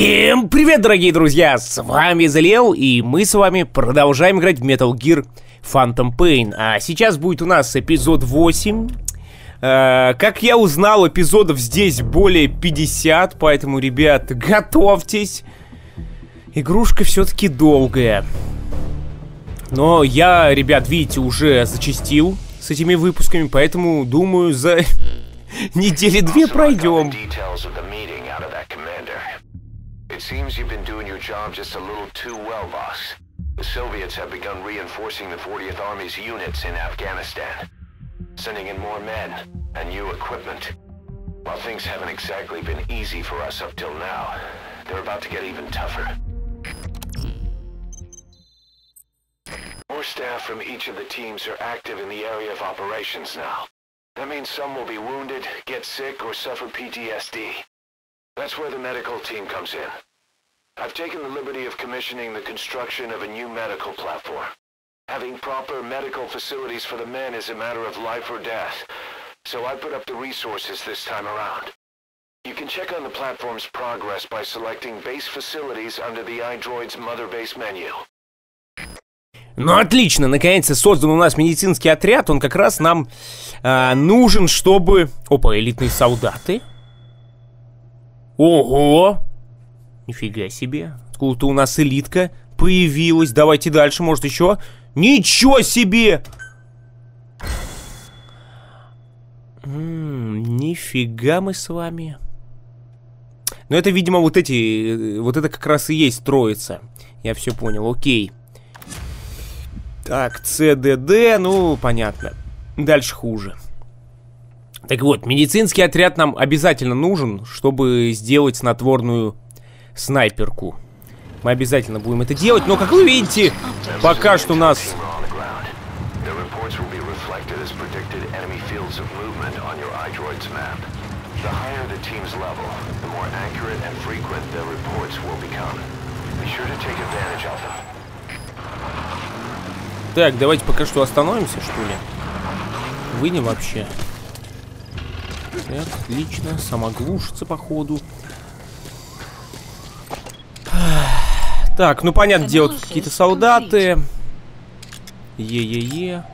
Всем привет, дорогие друзья! С вами Залел, и мы с вами продолжаем играть в Metal Gear Phantom Pain. А сейчас будет у нас эпизод 8. Э, как я узнал, эпизодов здесь более 50, поэтому, ребят, готовьтесь. Игрушка все-таки долгая. Но я, ребят, видите, уже зачастил с этими выпусками, поэтому, думаю, за недели две пройдем. It seems you've been doing your job just a little too well, boss. The Soviets have begun reinforcing the 40th Army's units in Afghanistan, sending in more men and new equipment. While things haven't exactly been easy for us up till now, they're about to get even tougher. More staff from each of the teams are active in the area of operations now. That means some will be wounded, get sick, or suffer PTSD. That's where the medical team comes in. I've taken the liberty of commissioning the construction of a new medical platform. Having proper medical facilities for the men is a matter of life or death, so I put up the resources this time around. You can check on the platform's progress by selecting base facilities under the iDroid's mother base menu. Ну отлично, наконец-то создан у нас медицинский отряд, он как раз нам э, нужен, чтобы... Опа, элитные солдаты. Ого! Нифига себе. Откуда-то у нас элитка появилась. Давайте дальше, может еще. Ничего себе! М -м, нифига мы с вами. Но это, видимо, вот эти... Вот это как раз и есть троица. Я все понял, окей. Так, ЦДД, ну, понятно. Дальше хуже. Так вот, медицинский отряд нам обязательно нужен, чтобы сделать снотворную снайперку. Мы обязательно будем это делать, но, как вы видите, пока что нас... Так, давайте пока что остановимся, что ли. Выйдем вообще. Так, отлично. Самоглушится, походу. Так, ну понятно, где вот какие-то солдаты. Е-е-е.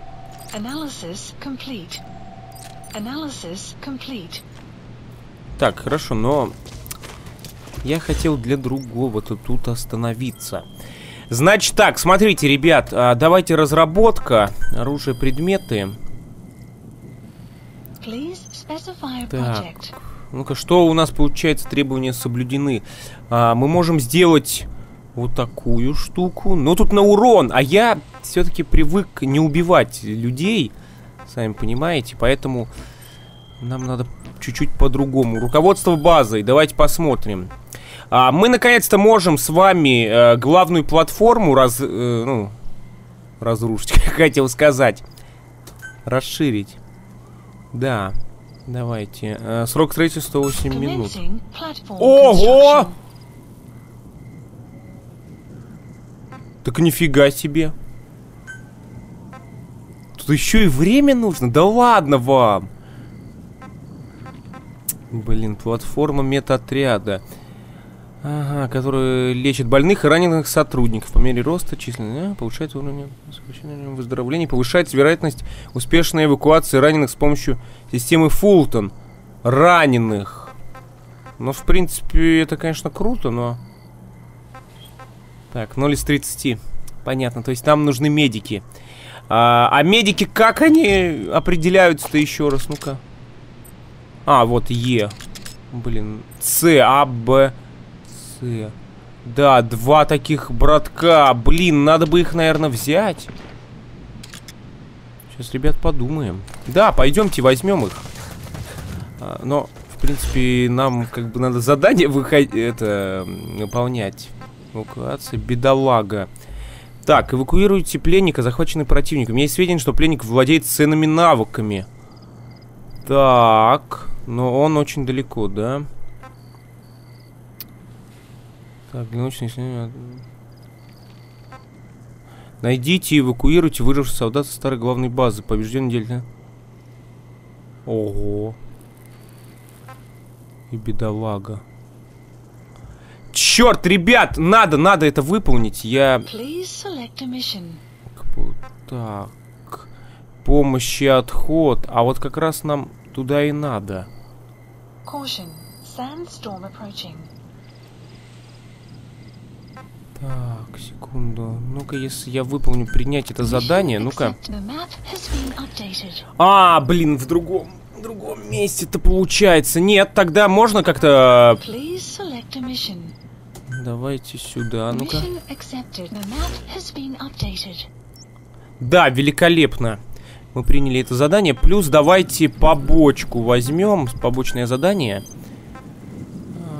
Так, хорошо, но я хотел для другого-то тут остановиться. Значит так, смотрите, ребят, а, давайте разработка, оружие, предметы. Так, ну-ка, что у нас получается, требования соблюдены. А, мы можем сделать вот такую штуку. Но тут на урон, а я все-таки привык не убивать людей, сами понимаете, поэтому нам надо чуть-чуть по-другому. Руководство базой, давайте посмотрим. А, мы наконец-то можем с вами э, главную платформу раз, э, ну, разрушить, хотел сказать. Расширить. Да, давайте. Э, срок строительства 108 минут. Ого! Так нифига себе. Тут еще и время нужно? Да ладно вам. Блин, платформа метаотряда. Ага, который лечит больных и раненых сотрудников. По мере роста численности повышает уровень выздоровления, повышает вероятность успешной эвакуации раненых с помощью системы Фултон. Раненых. Ну, в принципе, это, конечно, круто, но... Так, 0 из 30. Понятно, то есть нам нужны медики. А, а медики, как они определяются-то еще раз? Ну-ка. А, вот Е. Блин. С, А, Б, С. Да, два таких братка. Блин, надо бы их, наверное, взять. Сейчас, ребят, подумаем. Да, пойдемте, возьмем их. А, но, в принципе, нам как бы надо задание выходить, это, выполнять. Эвакуация. Бедолага. Так, эвакуируйте пленника, захваченный противником. Есть сведения, что пленник владеет ценными навыками. Так. Но он очень далеко, да? Так, для научных исследований... Найдите и эвакуируйте выживших солдат со старой главной базы. Побежден дельно. Ого. И бедолага. Черт, ребят, надо, надо это выполнить. Я... Так. Помощь и отход. А вот как раз нам туда и надо. Так, секунду. Ну-ка, если я выполню принять это задание, ну-ка. А, блин, в другом, в другом месте это получается. Нет, тогда можно как-то... Давайте сюда, ну-ка. Да, великолепно. Мы приняли это задание. Плюс давайте побочку возьмем. Побочное задание.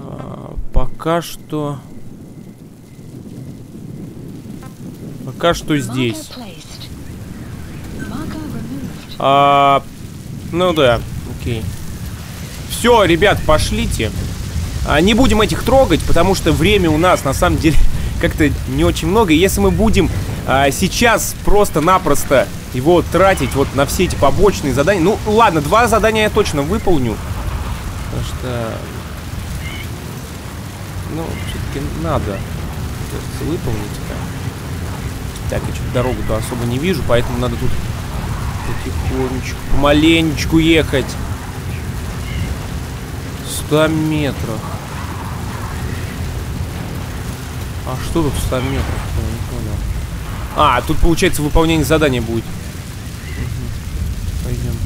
А, пока что... Пока что здесь. А, ну да, окей. Все, ребят, пошлите. А, не будем этих трогать, потому что время у нас на самом деле как-то не очень много. И если мы будем а, сейчас просто-напросто его тратить вот на все эти побочные задания... Ну, ладно, два задания я точно выполню. Потому что... Ну, все-таки надо выполнить-то. Так, я что-то дорогу-то особо не вижу, поэтому надо тут потихонечку, помаленечку ехать. 100 метров. А что тут 100 метров? Я не понял. А, тут получается выполнение задания будет. Пойдем.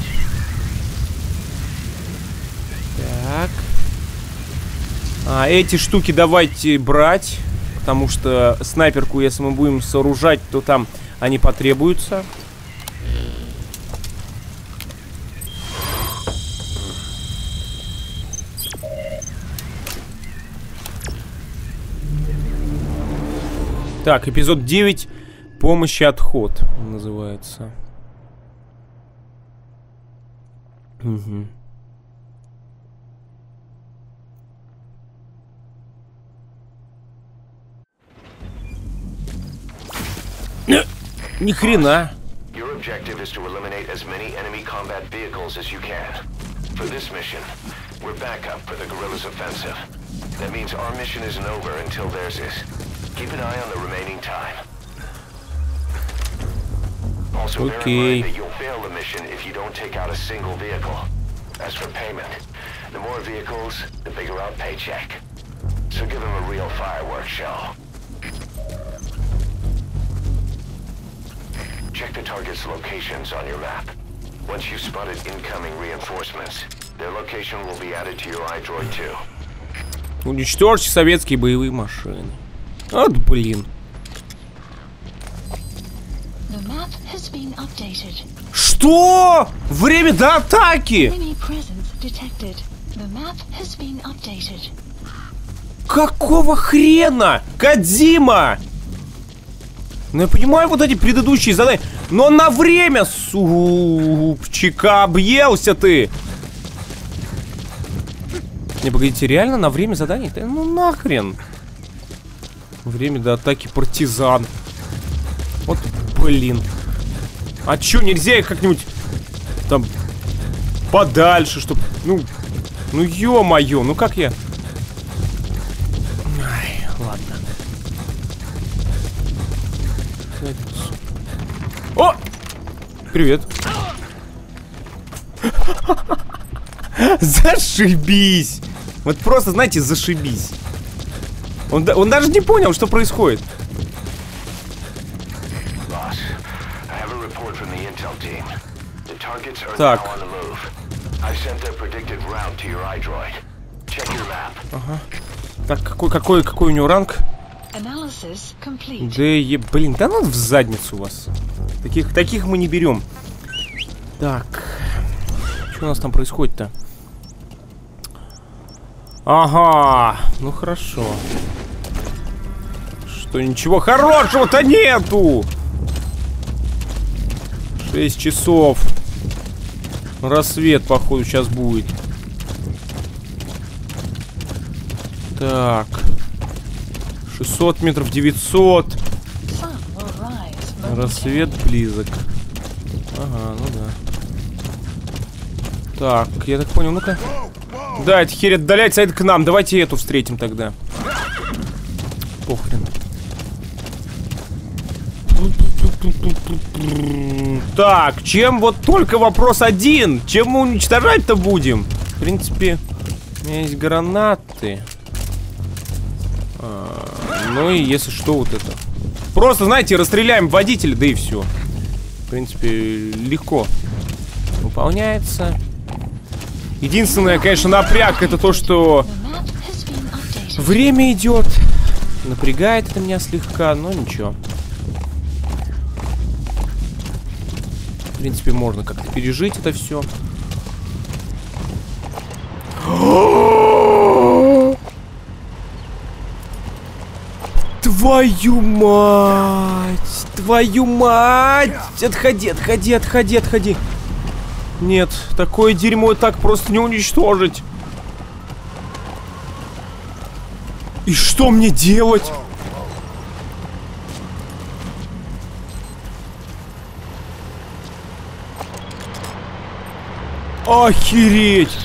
Так. А, эти штуки давайте брать. Потому что снайперку, если мы будем сооружать, то там они потребуются. Так, эпизод 9. Помощь и отход называется. Угу. Ни хрена. Your objective is to eliminate as many enemy combat vehicles as you can. For this mission, we're backup for the guerrillas offensive. That means our mission isn't over until theirs is. Keep an eye on the remaining time. Also, okay. bear in mind that you'll fail the mission if you don't take out a single vehicle. As for payment, the more vehicles, the bigger our paycheck. So give them a real fireworks show. Check the target's locations on your map. Once you've spotted incoming reinforcements, their location will be added to your iDroid 2. Уничтожьте советские боевые машины. Вот блин. Что? Время до атаки! Какого хрена? Кадима! Ну я понимаю вот эти предыдущие задания. Но на время, супчика, объелся ты. Не, погодите, реально на время заданий? Ну нахрен. Время до атаки партизан. Вот, блин. А чё, нельзя их как-нибудь там подальше, чтоб... Ну, ну ё-моё, ну как я... Привет. Зашибись! Вот просто, знаете, зашибись. Он, он даже не понял, что происходит. Так. Ага. Так, какой, какой, какой у него ранг? Да е... Блин, да ну в задницу вас. Таких, таких мы не берем. Так. Что у нас там происходит-то? Ага. Ну хорошо. Что, ничего хорошего-то нету! 6 часов. Рассвет, походу, сейчас будет. Так. 600 метров, 900. Рассвет близок. Ага, ну да. Так, я так понял, ну-ка. Да, эта херь отдаляется, а это к нам. Давайте эту встретим тогда. похрен. Так, чем вот только вопрос один? Чем мы уничтожать-то будем? В принципе, у меня есть гранаты. А, ну и если что, вот это. Просто, знаете, расстреляем водителя, да и все. В принципе, легко выполняется. Единственное, конечно, напряг это то, что время идет. Напрягает это меня слегка, но ничего. В принципе, можно как-то пережить это все. Твою мать! Твою мать! Отходи, отходи, отходи, отходи. Нет, такое дерьмо так просто не уничтожить. И что мне делать? Охереть!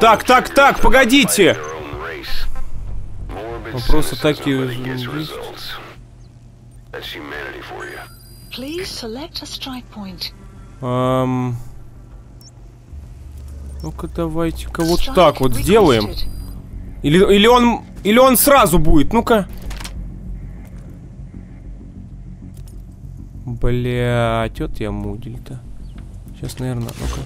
Так, так, так, погодите! Вопрос атаки Эм... Ну-ка, давайте-ка вот так вот сделаем. Или, или он... Или он сразу будет, ну-ка. Блять, вот я мудель-то. Сейчас, наверное, ну-ка.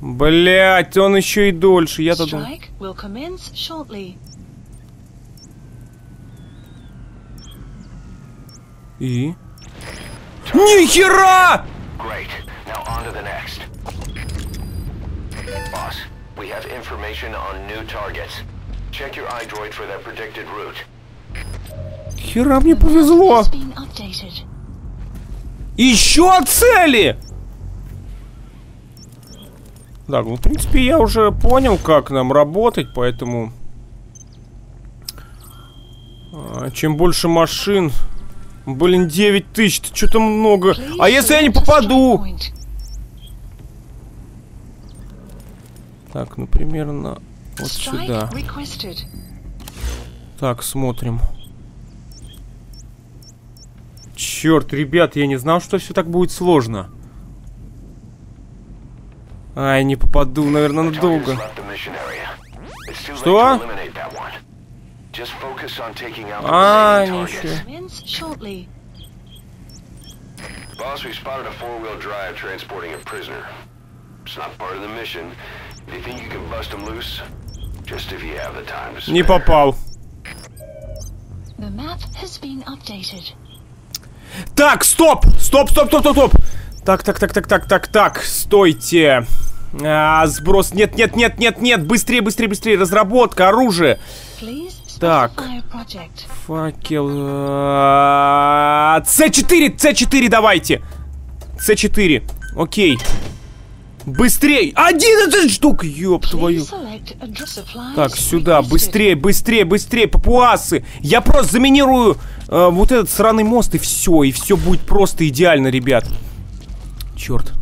Блять, он еще и дольше, я-то думал. И? Нихера! Boss, we have information on new targets. Check your iDroid for that predicted route. Хера мне повезло. Еще цели! Так, ну, в принципе, я уже понял, как нам работать, поэтому... А, чем больше машин... Блин, 9 тысяч, что-то много. А если я не попаду? Так, ну, примерно вот сюда. Так, смотрим. Черт, ребят, я не знал, что все так будет сложно. Ай, не попаду, наверное, надолго. Что? А, ничего. Boss, we spotted a four-wheel drive transporting a prisoner. It's not part of the mission. If you think you can bust him loose, just if you have the time to Не попал. The map has been updated. Так, стоп! Стоп, стоп, стоп, стоп, стоп! Так, так, так, так, так, так, так, стойте. А, сброс. Нет, нет, нет, нет, нет. Быстрее, быстрее, быстрее. Разработка, оружие. Так. Факел. С4, С4 давайте. С4. Окей. Быстрей! 11 штук! Ёб твою. Так, сюда. Быстрее, быстрее, быстрее. Папуасы. Я просто заминирую э, вот этот сраный мост и все. И все будет просто идеально, ребят. Черт.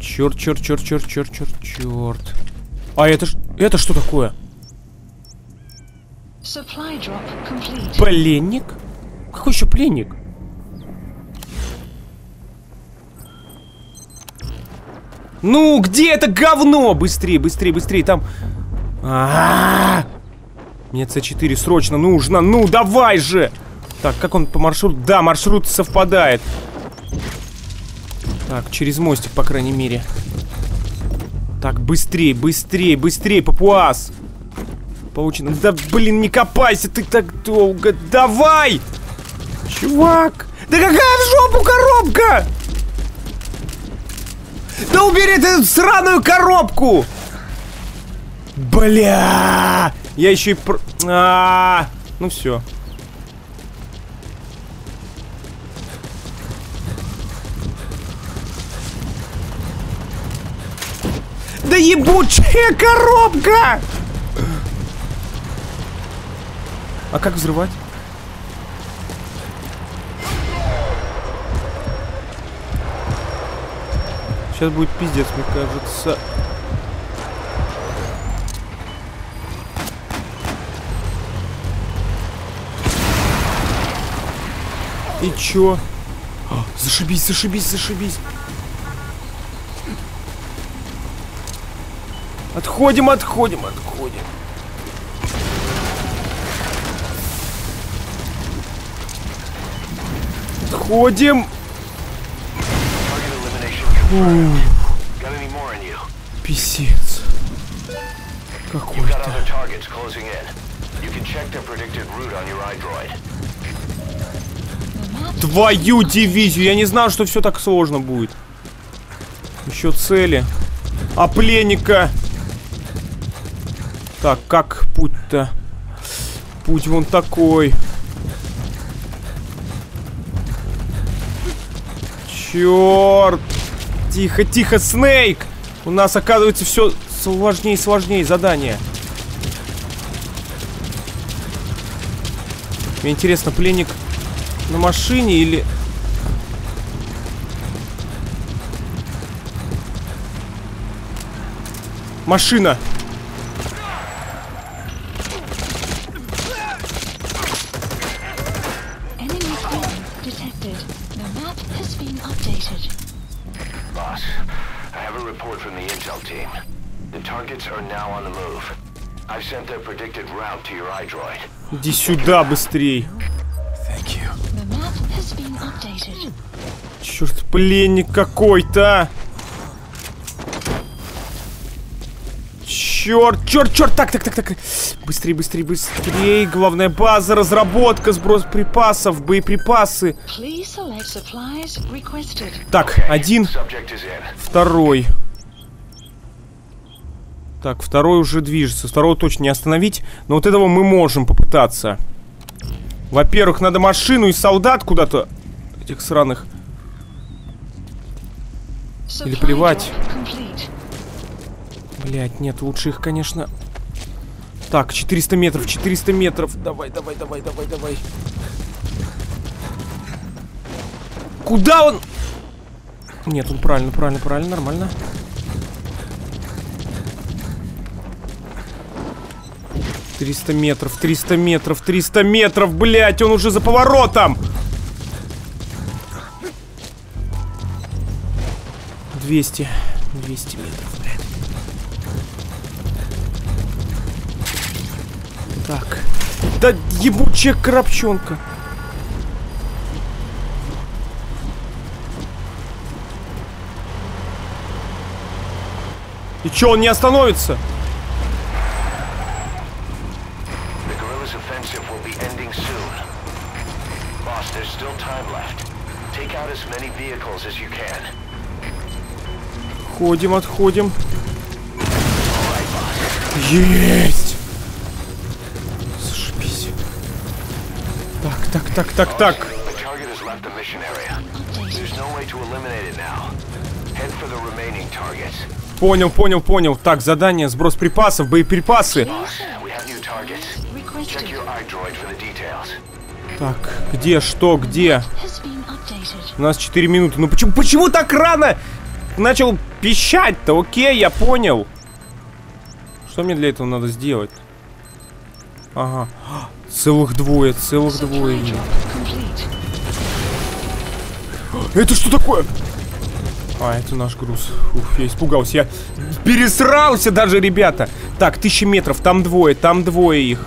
Черт, черт, черт, черт, черт, черт, черт. А это ж... Это что такое? Пленник? Какой еще пленник? Ну, где это говно? Быстрее, быстрее, быстрее, там... А -а -а! Мне С4 срочно нужно. Ну, давай же! Так, как он по маршруту? Да, маршрут совпадает. Так, через мостик, по крайней мере. Так, быстрее, быстрее, быстрее, папуас. Получено. Да, блин, не копайся ты так долго. Давай! Чувак! Да какая в жопу коробка! Да убери эту сраную коробку! Бля! Я еще и... Про... А -а -а! Ну все. Да ебучая коробка! А как взрывать? Сейчас будет пиздец, мне кажется. И чё? А, зашибись, зашибись, зашибись. Отходим, отходим, отходим. Отходим. Писец. Какой-то. Твою дивизию! Я не знал, что все так сложно будет. Еще цели. А пленника? Так, как путь-то? Путь вон такой. Черт! Тихо, тихо, Снейк! У нас оказывается все сложнее и сложнее задание. Мне интересно, пленник на машине или... Машина! Иди сюда быстрей. Черт, пленник какой-то. Черт, черт, черт, так, так, так, так. Быстрей, быстрей, быстрей. Главная база, разработка, сброс припасов, боеприпасы. Так, один, второй. Так, второй уже движется. Второго точно не остановить. Но вот этого мы можем попытаться. Во-первых, надо машину и солдат куда-то. Этих сраных. Supply плевать. Блять, нет, лучше их, конечно. Так, 400 метров, 400 метров. Давай, давай, давай, давай, давай. Куда он? Нет, он правильно, правильно, правильно, нормально. Триста метров, 300 метров, 300 метров, блять, он уже за поворотом. 200, 200 метров, блядь. Так. Да ебучая коробчонка. И чё, он не остановится? The guerrillas' offensive will be ending soon. Boss, there's still time left. Take out as many vehicles as you can. Ходим, отходим. Есть! Зашибись. Так, так, так, так, так. Понял, понял, понял. Так, задание, сброс припасов, боеприпасы. Так, где, что, где? У нас 4 минуты. Ну почему, почему так рано начал пищать-то? Окей, я понял. Что мне для этого надо сделать? Ага. Целых двое, целых двое. Это что такое? А, это наш груз. Ух, я испугался. Я пересрался даже, ребята. Так, тысяча метров. Там двое, там двое их.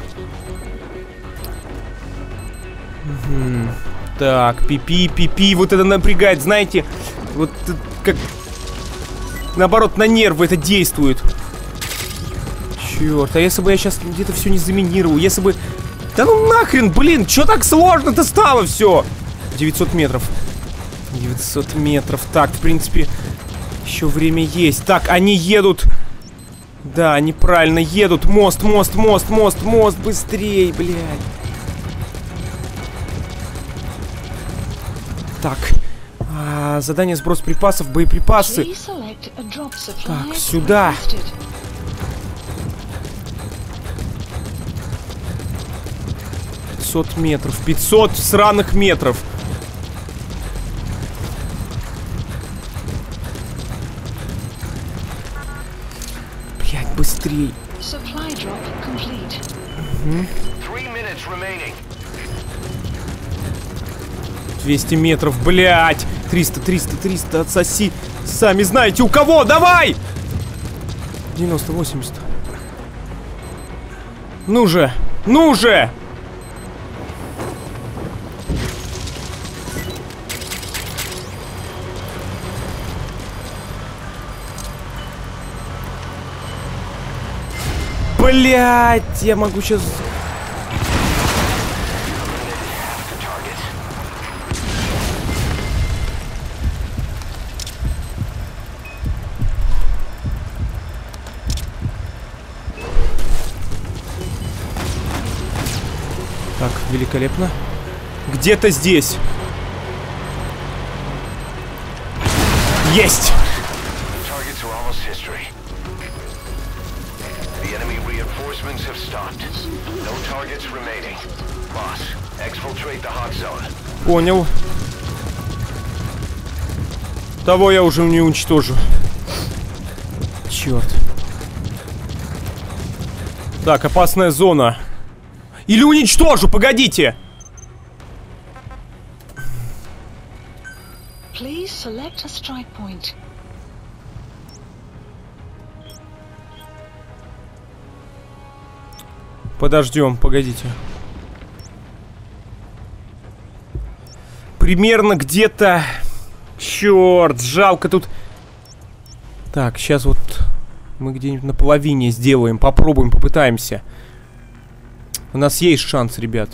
Так, пипи, пипи. Вот это напрягает, знаете. Вот как... Наоборот, на нервы это действует. Черт, а если бы я сейчас где-то все не заминировал? Если бы... Да ну нахрен, блин, что так сложно-то стало все? 900 метров. 900 метров. Так, в принципе, еще время есть. Так, они едут. Да, они правильно едут. Мост, мост, мост, мост, мост. Быстрей, блядь. Так, а, задание сброс припасов, боеприпасы. Так, сюда. Пятьсот метров, 500 сраных метров. Блять, быстрей. Угу. 200 метров, блядь! 300, 300, 300, отсоси. Сами знаете, у кого, давай! 90, 80. Ну же, ну же! Блять, я могу сейчас... exfiltrate the hot zone. Понял. Того я уже не уничтожу. Черт. Так, опасная зона. Или уничтожу, погодите! Please select a strike point. Подождем, погодите. Примерно где-то... Черт, жалко тут... Так, сейчас вот мы где-нибудь на половине сделаем. Попробуем, попытаемся. У нас есть шанс, ребят.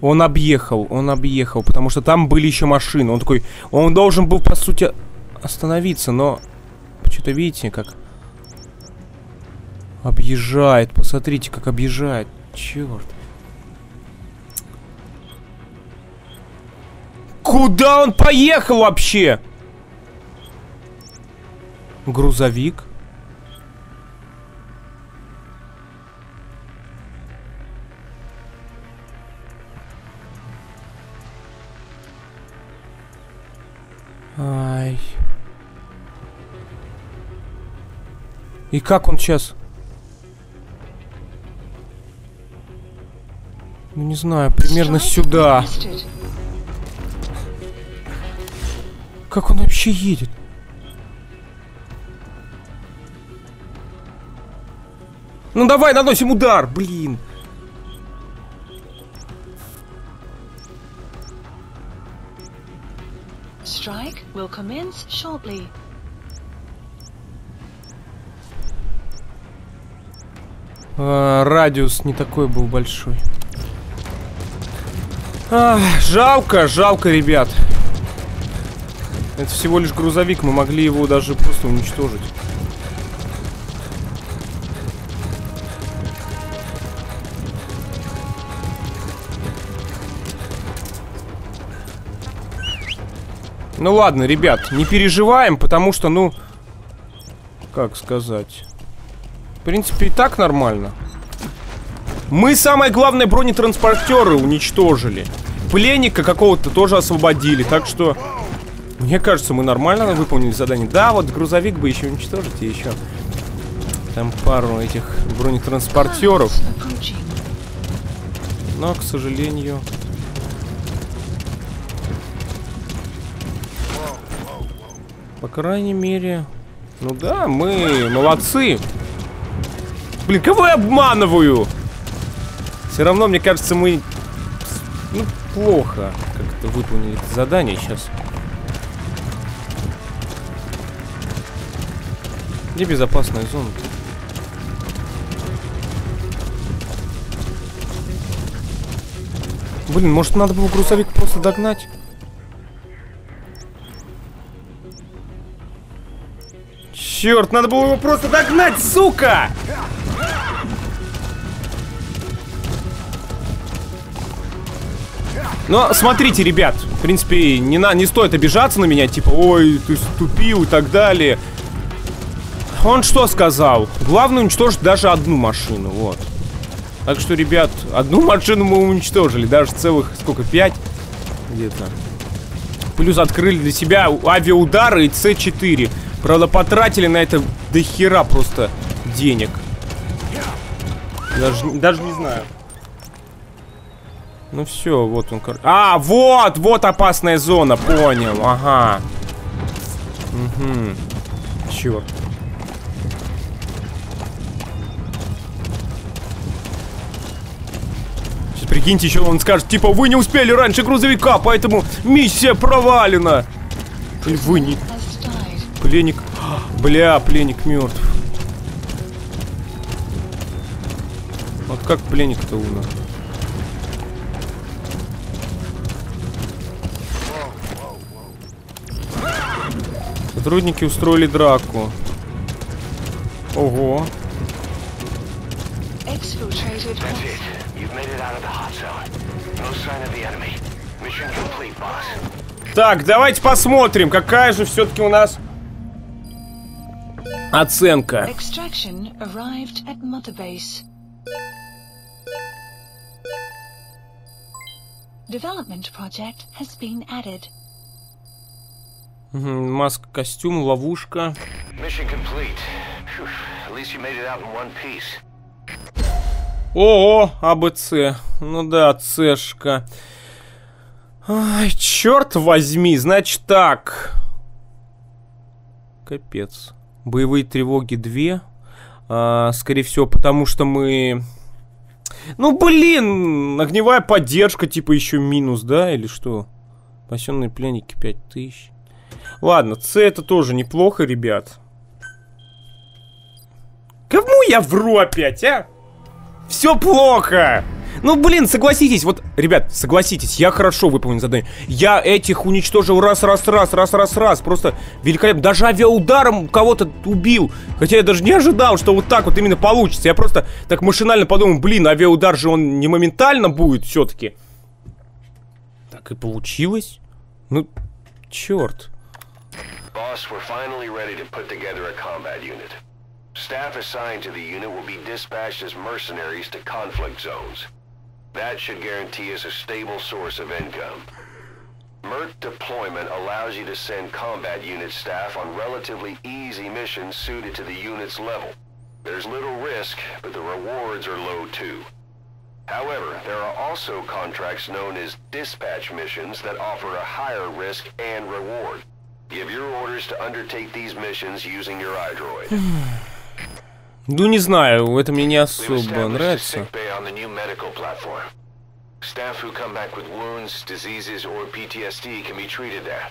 Он объехал, он объехал, потому что там были еще машины. Он такой, он должен был, по сути, остановиться, но... Что-то видите, как... Объезжает, посмотрите, как объезжает. Черт. Куда он поехал вообще? Грузовик. И как он сейчас? Ну не знаю, примерно сюда. Как он вообще едет? Ну давай, наносим удар, блин. Strike will commence shortly. А, радиус не такой был большой. Ах, жалко, жалко, ребят. Это всего лишь грузовик, мы могли его даже просто уничтожить. Ну ладно, ребят, не переживаем, потому что, ну... Как сказать... Принципе, и так нормально. Мы, самое главное, бронетранспортеры уничтожили. Пленника какого-то тоже освободили, так что... Мне кажется, мы нормально выполнили задание. Да, вот грузовик бы еще уничтожить и еще... Там пару этих бронетранспортеров. Но, к сожалению... По крайней мере... Ну да, мы молодцы. Блин, кого я обманываю? Все равно, мне кажется, мы... Ну, плохо как-то выполнили это задание сейчас. Где безопасная зона? -то? Блин, может надо было грузовик просто догнать? Черт, надо было его просто догнать, сука! Но смотрите, ребят, в принципе, не, на, не стоит обижаться на меня, типа, ой, ты ступил и так далее. Он что сказал? Главное уничтожить даже одну машину, вот. Так что, ребят, одну машину мы уничтожили, даже целых, сколько, пять где-то. Плюс открыли для себя авиаудары и С4. Правда, потратили на это до хера просто денег. Даже, даже не знаю. Ну все, вот он. А, вот, вот опасная зона, понял, ага. Угу. Черт. Сейчас прикиньте, еще он скажет, типа, вы не успели раньше грузовика, поэтому миссия провалена. Или вы не... Пленник. Бля, пленник мертв. Вот как пленник-то умер? Enemy. Mission complete, boss. Так, давайте посмотрим, какая же все-таки у нас оценка. Development project has been added. In one piece. О, АБЦ. Ну да, Цшка. Ай, черт возьми, значит так. Капец. Боевые тревоги 2. А, скорее всего, потому что мы... Ну, блин, огневая поддержка, типа, еще минус, да, или что? Пасенные пленники 5000. Ладно, С это тоже неплохо, ребят. Кому я вру опять, а? Все плохо! Ну, блин, согласитесь, вот, ребят, согласитесь, я хорошо выполнил задание. Я этих уничтожил раз, раз, раз, раз, раз, раз. Просто великолепно. Даже авиаударом кого-то убил. Хотя я даже не ожидал, что вот так вот именно получится. Я просто так машинально подумал, блин, авиаудар же он не моментально будет все-таки. Так и получилось. Ну, черт. Boss, we're finally ready to put together a combat unit. Staff assigned to the unit will be dispatched as mercenaries to conflict zones. That should guarantee us a stable source of income. MERT deployment allows you to send combat unit staff on relatively easy missions suited to the unit's level. There's little risk, but the rewards are low too. However, there are also contracts known as dispatch missions that offer a higher risk and reward. Give your orders to undertake these missions using your iDroid. Ну, не знаю, это мне не We've особо established a нравится. sick bay on the new medical platform. Staff who come back with wounds, diseases, or PTSD can be treated there.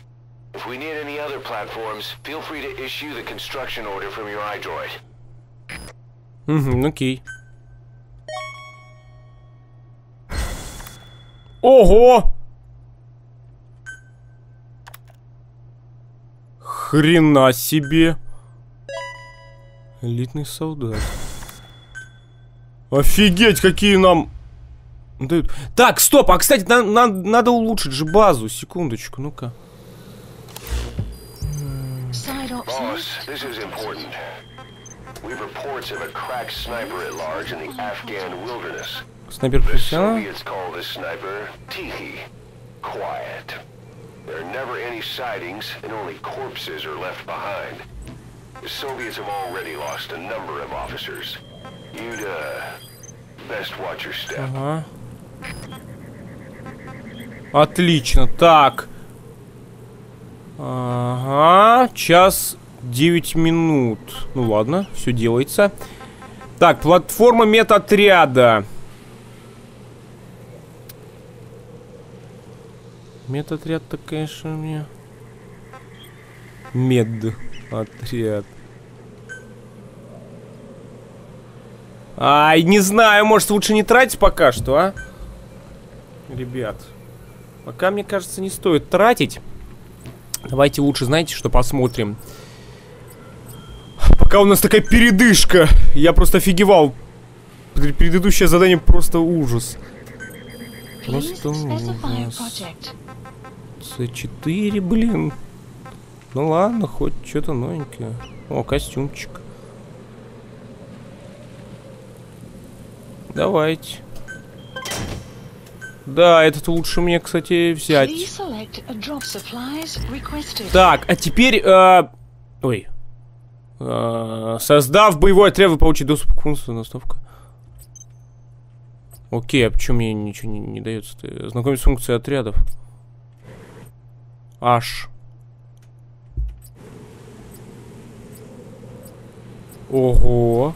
If we need any other platforms, feel free to issue the construction order from your iDroid. Угу, окей. Ого! Хрена себе! Элитный солдат. Офигеть, какие нам дают. Так, стоп, а кстати, на- на- надо улучшить же базу. Секундочку, ну-ка. Снайпер профессионал. There are never any sightings, and only corpses are left behind. The Soviets have already lost a number of officers. You'd, uh, best watch your step. Ага. Отлично. Так. Ага. Час 9 минут. Ну ладно, все делается. Так, платформа медотряда. Медотряд-то, конечно, мне... Медотряд. Ай, не знаю, может лучше не тратить пока что, а? Ребят, пока, мне кажется, не стоит тратить. Давайте лучше, знаете, что посмотрим. Пока у нас такая передышка. Я просто офигевал. Пр- Предыдущее задание просто ужас. Просто ужас. project. С4, блин. Ну ладно, хоть что-то новенькое. О, костюмчик. Давайте. Да, этот лучше мне, кстати, взять. Так, а теперь... э, Ой. А, Создав боевой отряд, вы получите доступ к функции доставка. Окей, а почему мне ничего не, не дается? -то? Знакомиться с функцией отрядов. Аж. Ого.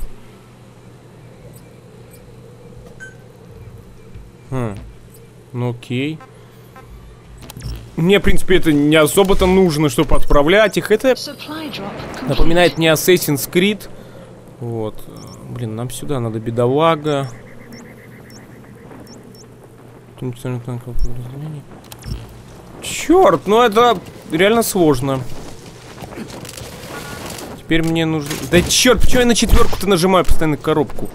Хм. Ну окей. Мне, в принципе, это не особо-то нужно, чтобы отправлять их. Это напоминает мне Assassin's Creed. Вот. Блин, нам сюда надо бедолага. Черт, ну это реально сложно. Теперь мне нужно... Да черт, почему я на четверку-то нажимаю постоянно коробку?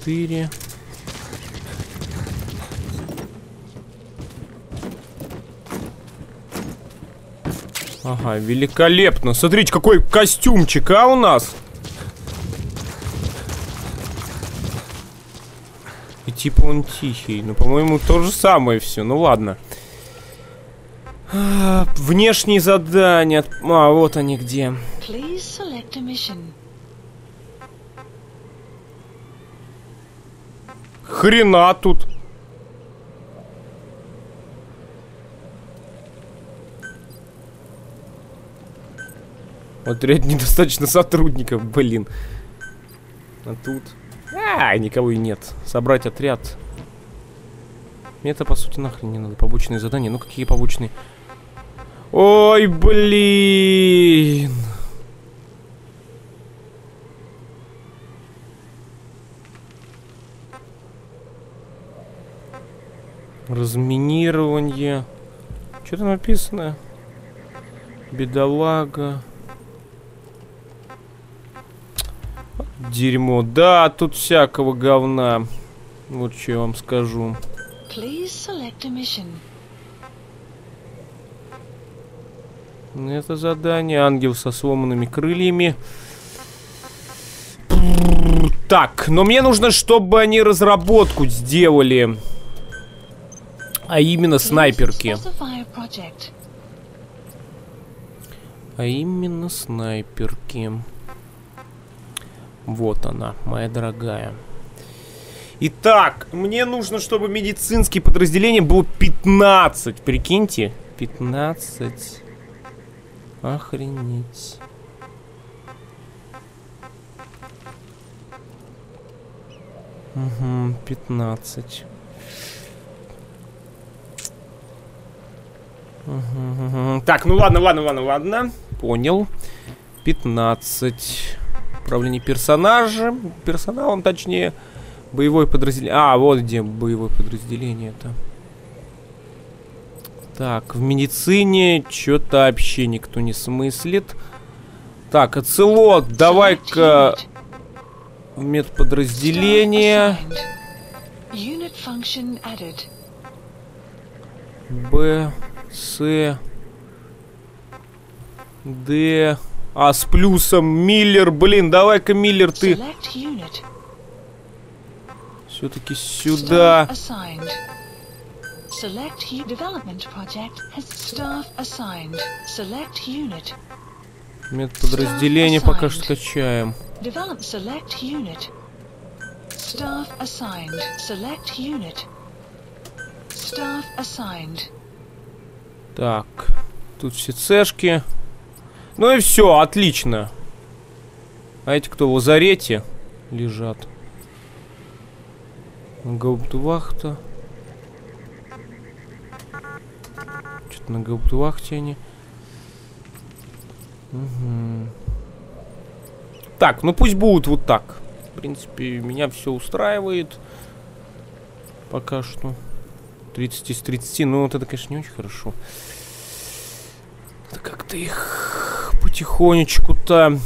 4 Ага, великолепно. Смотрите, какой костюмчик, а у нас? И типа он тихий. Ну, по-моему, то же самое все. Ну ладно. А, внешние задания. А, вот они где. Хрена тут. Вот ряд недостаточно сотрудников, блин. А тут... А, никого и нет. Собрать отряд. Мне это, по сути, нахрен не надо. Побочные задания. Ну, какие побочные? Ой, блин. Разминирование. Что там написано? Бедолага. Дерьмо. Да, тут всякого говна. Вот что я вам скажу. Ну, Это задание. Ангел со сломанными крыльями. Так, но мне нужно, чтобы они разработку сделали. А именно снайперки. А именно снайперки. Вот она, моя дорогая. Итак, мне нужно, чтобы медицинские подразделения было 15. Прикиньте. 15. Охренеть. Угу, 15. Мгм, мгм. Так, ну ладно, ладно, ладно, ладно. Понял. 15. Управление персонажем. Персоналом, точнее. Боевое подразделение. А, вот где боевое подразделение это. Так, в медицине что-то вообще никто не смыслит. Так, Select давай-ка в медподразделение. Б, С, Д. А, с плюсом Миллер, блин, давай-ка, Миллер, ты все-таки сюда. Staff assigned. Select U development project has staff assigned. Select unit. Медподразделение пока что качаем. Develop select unit. Staff assigned. Select unit. Staff assigned. Так, тут все цешки. Ну и все, отлично. А эти кто в лазарете лежат? Гауптвахта. Что-то на гауптвахте они. Мгм. Так, ну пусть будут вот так. В принципе, меня все устраивает. Пока что. 30 из 30. Ну, вот это, конечно, не очень хорошо. Надо как-то их потихонечку-то.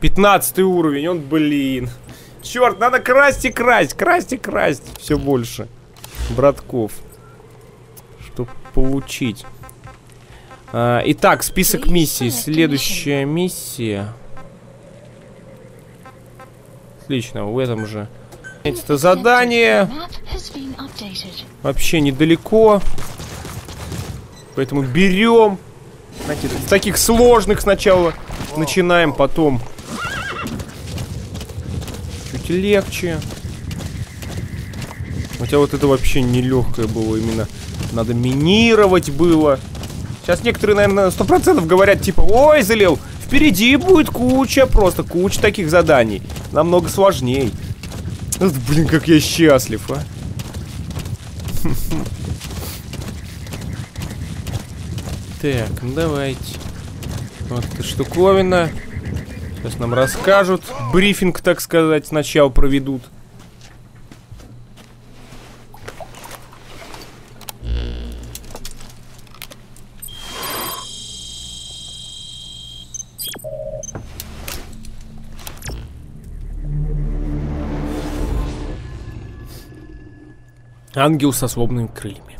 15 уровень, он, блин. Черт, надо красть и красть, красть и красть. Все больше. Братков. Чтобы получить. А, итак, список миссий. Следующая миссия. Отлично, в этом же. Это задание. Вообще недалеко. Поэтому берем. С таких сложных сначала начинаем, потом чуть легче. Хотя вот это вообще нелегкое было именно. Надо минировать было. Сейчас некоторые, наверное, сто процентов говорят, типа, ой, залил, впереди будет куча, просто куча таких заданий. Намного сложней. Блин, как я счастлив, а. Так, ну давайте. Вот эта штуковина. Сейчас нам расскажут. Брифинг, так сказать, сначала проведут. Ангел со свободными крыльями.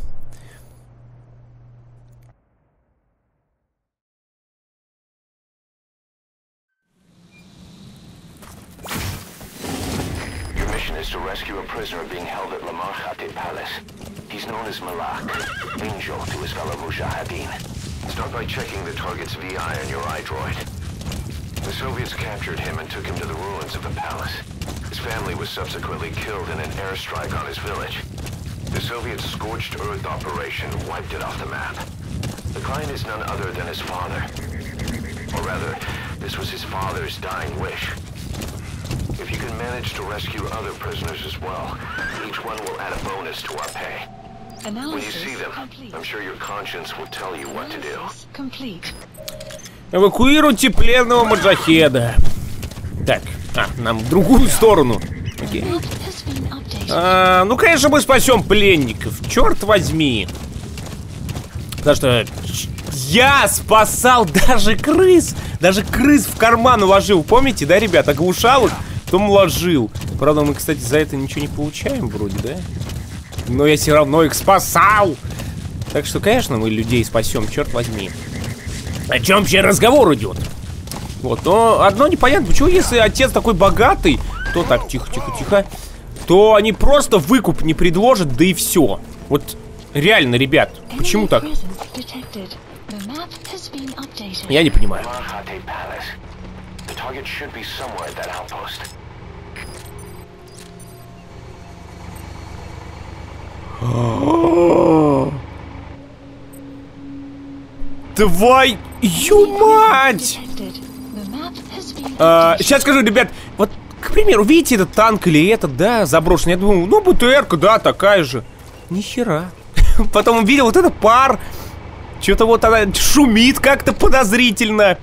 He's known as Malak, angel to his fellow Mujahideen. Start by checking the target's VI on your iDroid. The Soviets captured him and took him to the ruins of the palace. His family was subsequently killed in an airstrike on his village. The Soviet scorched earth operation wiped it off the map. The client is none other than his father. Or rather, this was his father's dying wish. If you can manage to rescue other prisoners as well, each one will add a bonus to our pay. When you Analysis see them, complete. I'm sure your conscience will tell you what to do. Analysis complete. Эвакуируйте пленного маджахеда. Так, а, нам в другую сторону. Окей. А, ну, конечно, мы спасем пленников. Черт возьми. Потому что я спасал даже крыс. Даже крыс в карман уложил. Помните, да, ребят? Оглушал их, потом уложил. Правда, мы, кстати, за это ничего не получаем вроде, да? Но я все равно их спасал. Так что, конечно, мы людей спасем, черт возьми. О чем вообще разговор идет? Вот, но одно непонятно, почему если отец такой богатый, то так, тихо, тихо, тихо, то они просто выкуп не предложат, да и все. Вот реально, ребят, почему так? Я не понимаю. Target should be somewhere at that outpost. Мать! The map has been А, сейчас скажу, ребят, вот, к примеру, видите этот танк или этот, да, заброшенный? Я думаю, ну, БТРка, да, такая же. Ни хера. Потом увидел вот этот пар. Что-то вот она шумит как-то подозрительно.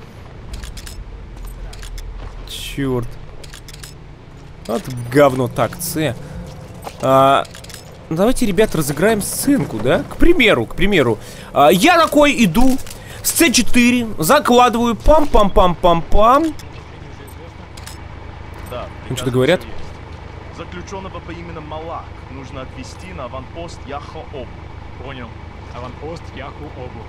Черт. Вот говно. Так, С. А, давайте, ребят, разыграем сценку, да? К примеру, к примеру. А, я такой иду с С4, закладываю пам-пам-пам-пам-пам. Да. Ну, что-то говорят? Заключенного по имени Малак нужно отвезти на аванпост Яхо-Об. Понял. Аванпост Яху Обу.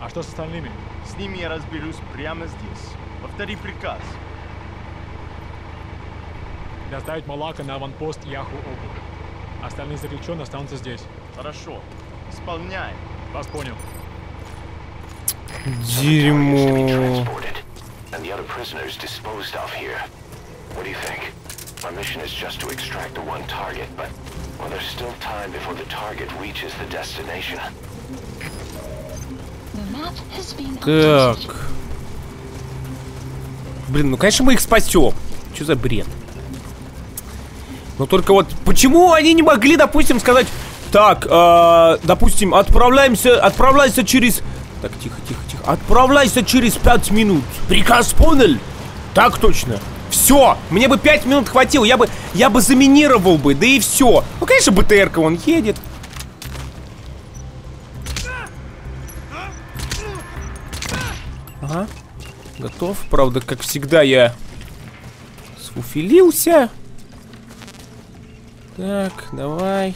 А что с остальными? С ними я разберусь прямо здесь. Повтори приказ. Доставить Малака на аванпост Яху Обу. Остальные заключенные останутся здесь. Хорошо. Исполняй. Вас понял. Дерьмо. and the other prisoners disposed of here. What do you think? Our mission is just to extract the one target, but well, there's still time before the target reaches the destination. The map has been updated. Так. Блин, ну конечно мы их спасем. Что за бред? Но только вот почему они не могли, допустим, сказать, так, э, допустим, отправляемся, отправляйся через, так тихо, тихо, тихо, отправляйся через пять минут. Приказ понял? Так точно. Все, мне бы пять минут хватило, я бы, я бы заминировал бы, да и все. Ну, конечно, БТРка он едет. Ага. Готов. Правда, как всегда, я сфуфилился. Так, давай.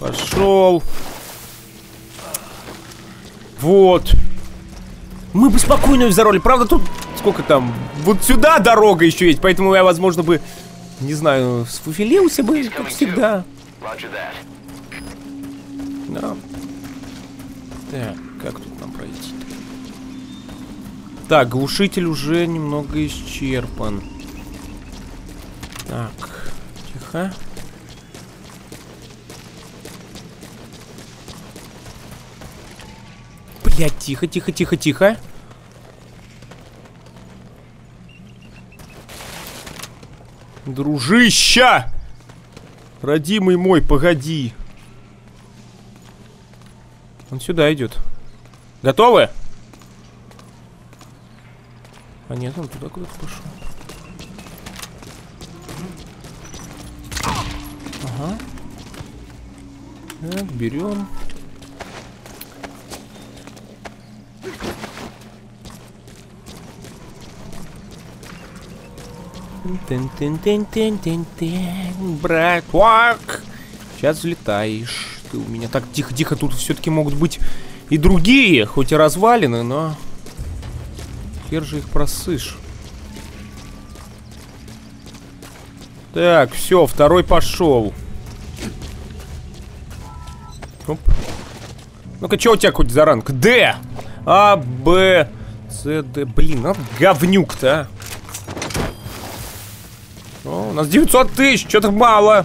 Пошел. Вот. Мы бы спокойно взороли. Правда, тут сколько там? Вот сюда дорога еще есть, поэтому я, возможно, бы, не знаю, сфуфилился бы, как всегда. Да. Так, как тут нам пройти? Так, глушитель уже немного исчерпан. Так, тихо. Блять, тихо, тихо, тихо, тихо. Дружища! Родимый мой, погоди. Он сюда идет. Готовы? А нет, он туда куда-то пошел. Ага. Так, берем. Тын-тын-тын-тын-тын-тын. Братвак! Сейчас взлетаешь. Ты у меня так тихо-тихо. Тут все-таки могут быть и другие, хоть и развалины, но... Хер же их просышь. Так, все, второй пошел. Ну-ка, что у тебя хоть за ранг? Д! А, Б, С, Д. Блин, ну говнюк-то, а. О, у нас 900 тысяч, что-то мало.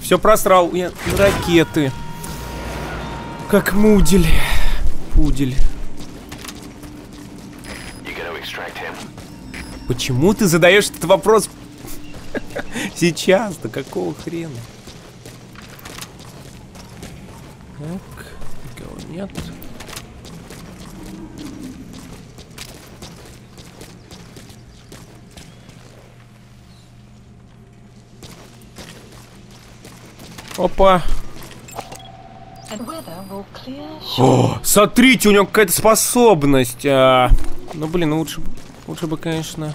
Все просрал. Я... Ракеты. Как мудель. Пудель. Почему ты задаешь этот вопрос сейчас-то? Какого хрена? Так, никого нет. Опа. О, смотрите, у него какая-то способность. а. Ну, блин, ну лучше, лучше бы, конечно...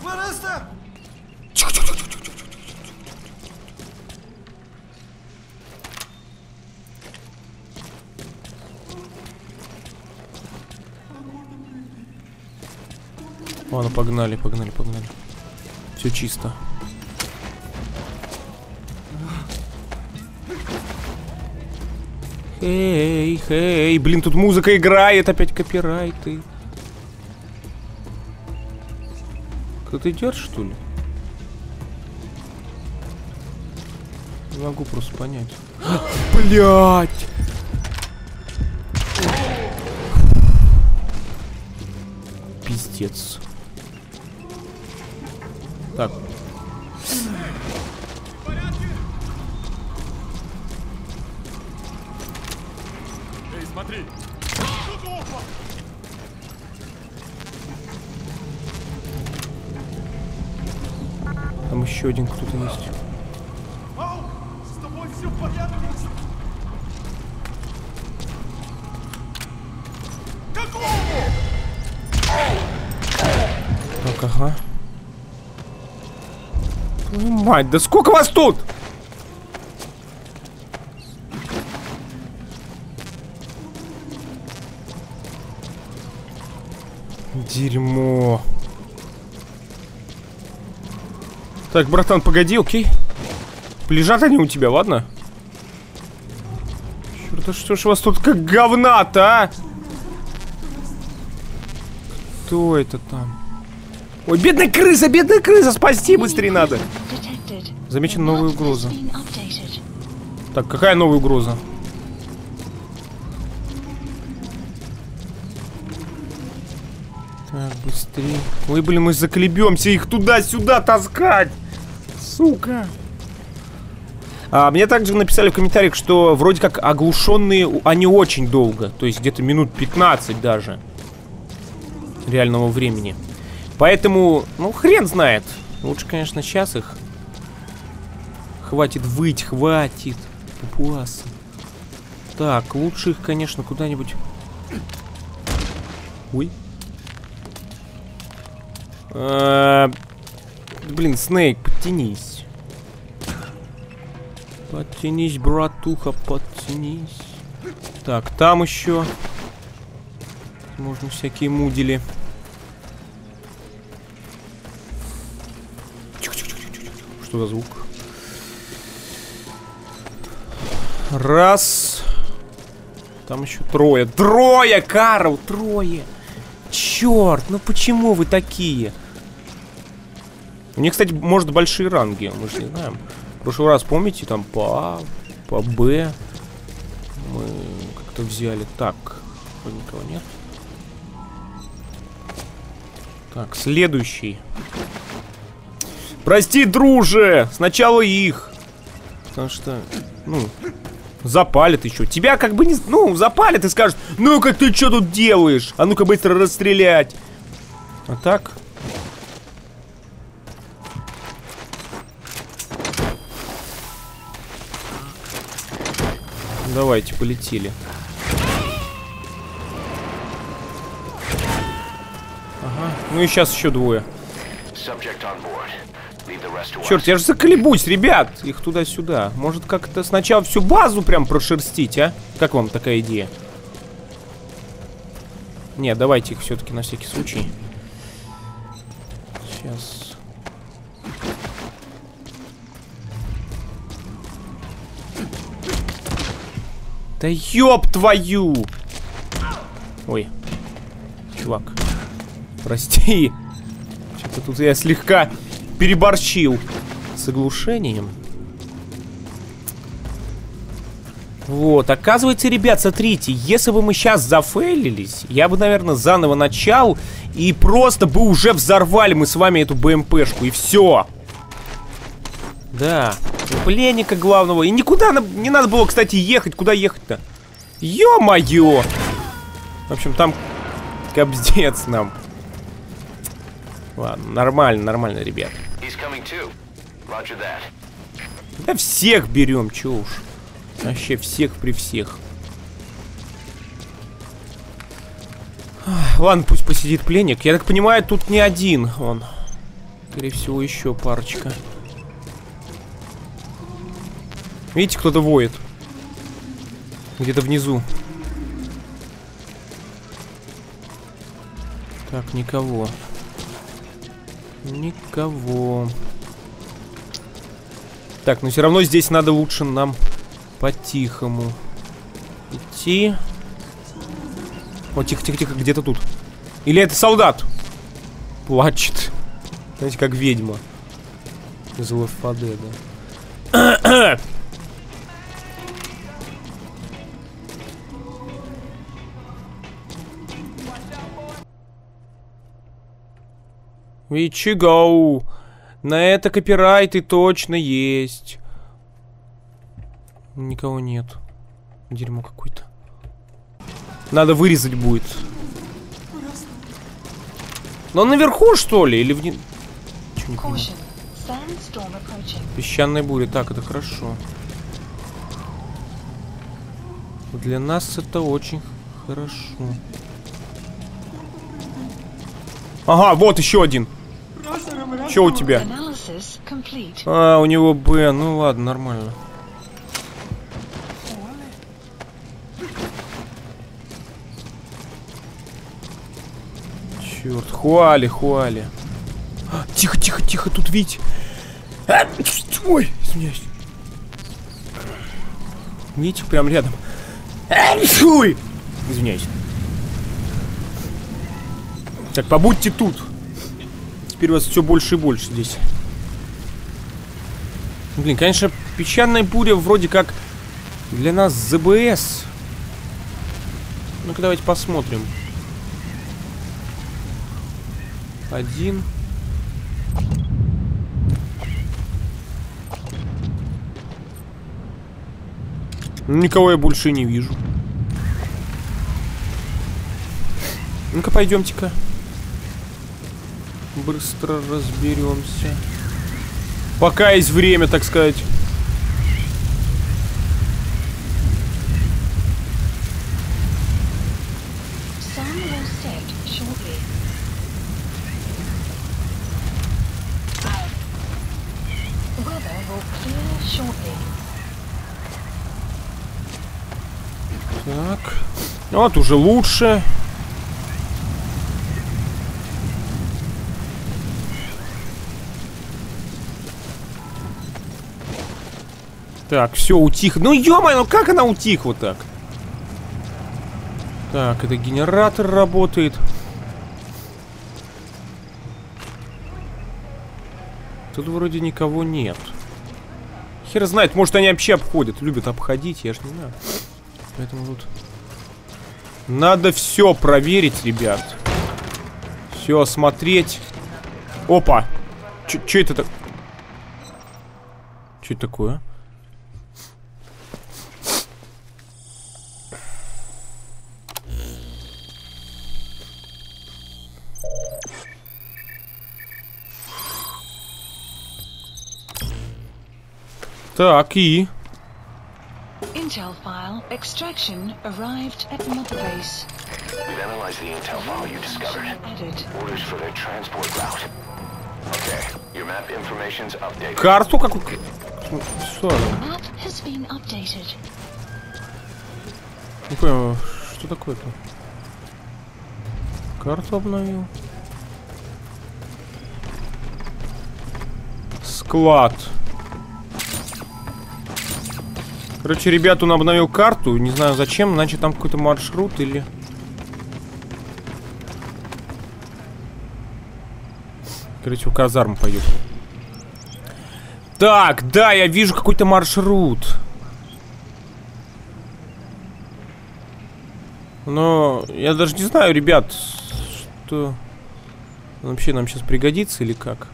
Ладно, погнали, погнали, погнали. Все чисто. Эй, эй, блин, тут музыка играет, опять копирайты. Кто-то идет, что ли? Не могу просто понять. Блять! Пиздец. Так. Еще один кто-то есть. Ау! С тобой все в порядке? Так, ага. Твою мать, да сколько вас тут? Дерьмо. Так, братан, погоди, окей? Лежат они у тебя, ладно? Черт, а что ж у вас тут как говна-то, а? Кто это там? Ой, бедная крыса, бедная крыса, спасти быстрее надо. Замечена новая угроза. Так, какая новая угроза? Так, быстрее. Ой, блин, мы заколебемся их туда-сюда таскать. Сука. А, мне также написали в комментариях, что вроде как оглушенные они очень долго. То есть где-то минут 15 даже. Реального времени. Поэтому, ну, хрен знает. Лучше, конечно, сейчас их. Хватит выть, хватит. Папуасы. Так, лучше их, конечно, куда-нибудь... Ой. А, Блин, Снейк, подтянись. Подтянись, братуха, подтянись. Так, там еще. Можно всякие мудили. Что за звук? Раз. Там еще трое. Трое, Карл, трое. черт, ну почему вы такие? У них, кстати, может большие ранги, мы же не знаем. В прошлый раз, помните, там по А, по Б мы как-то взяли. Так, никого нет. Так, следующий. Прости, друже! Сначала их. Потому что, ну, запалят еще. Тебя как бы не... Ну, запалят и скажут, ну как ты что тут делаешь? А ну-ка быстро расстрелять. А так... Давайте, полетели. Ага. Ну и сейчас еще двое. Черт, я же заколебусь, ребят! Их туда-сюда. Может, как-то сначала всю базу прям прошерстить, а? Как вам такая идея? Не, давайте их все-таки на всякий случай. Сейчас. Да ёб твою! Ой. Чувак. Прости. Что-то тут я слегка переборщил с оглушением. Вот, оказывается, ребят, смотрите, если бы мы сейчас зафейлились, я бы, наверное, заново начал и просто бы уже взорвали мы с вами эту БМПшку, и все. Да, пленника главного. И никуда не надо было, кстати, ехать. Куда ехать-то? Ё-моё! В общем, там кобздец нам. Ладно, нормально, нормально, ребят. Да всех берем, чё уж. Вообще всех при всех. Ладно, пусть посидит пленник. Я так понимаю, тут не один он. Скорее всего, еще парочка. Видите, кто-то воет. Где-то внизу. Так, никого. Никого. Так, но все равно здесь надо лучше нам по-тихому идти. О, тихо, тихо, тихо, где-то тут. Или это солдат? Плачет. Знаете, как ведьма. Из ЛФД, да. Ичиго. На это копирайты точно есть. Никого нет. Дерьмо какое-то. Надо вырезать будет. Но он наверху, что ли? Или вниз? Песчаная буря. Так, это хорошо. Для нас это очень хорошо. Ага, вот еще один. Че у тебя? А, у него Б. Ну ладно, нормально. Черт, хуали, хуали. А, тихо, тихо, тихо, тут видите. А, ой, извиняюсь. Видите, прям рядом. А, Ой, извиняюсь. Так, побудьте тут. Теперь вас все больше и больше здесь. Блин, конечно, песчаная буря вроде как для нас ЗБС. Ну-ка, давайте посмотрим. Один. Ну, Никого я больше не вижу. Ну-ка, пойдемте-ка. Быстро разберемся. Пока есть время, так сказать. Так. Вот, уже лучше. Так, все, утих. Ну, ё-моё, ну как она утих вот так? Так, это генератор работает. Тут вроде никого нет. Хер знает, может они вообще обходят, любят обходить, я ж не знаю. Поэтому тут... Надо все проверить, ребят. Все осмотреть. Опа! Ч, это так? Что это такое? Так, и... Intel file extraction arrived at Mother Base. We've analyzed the intel file you discovered. Added. Orders for their transport route. Okay, your map information's updated. Карту какую... Что она? Map has been updated. Не понял, что такое-то? Карту обновил. Склад. Короче, ребят, он обновил карту. Не знаю зачем, значит там какой-то маршрут или... Короче, в казарму пойдет. Так, да, я вижу какой-то маршрут. Но я даже не знаю, ребят, что вообще нам сейчас пригодится или как.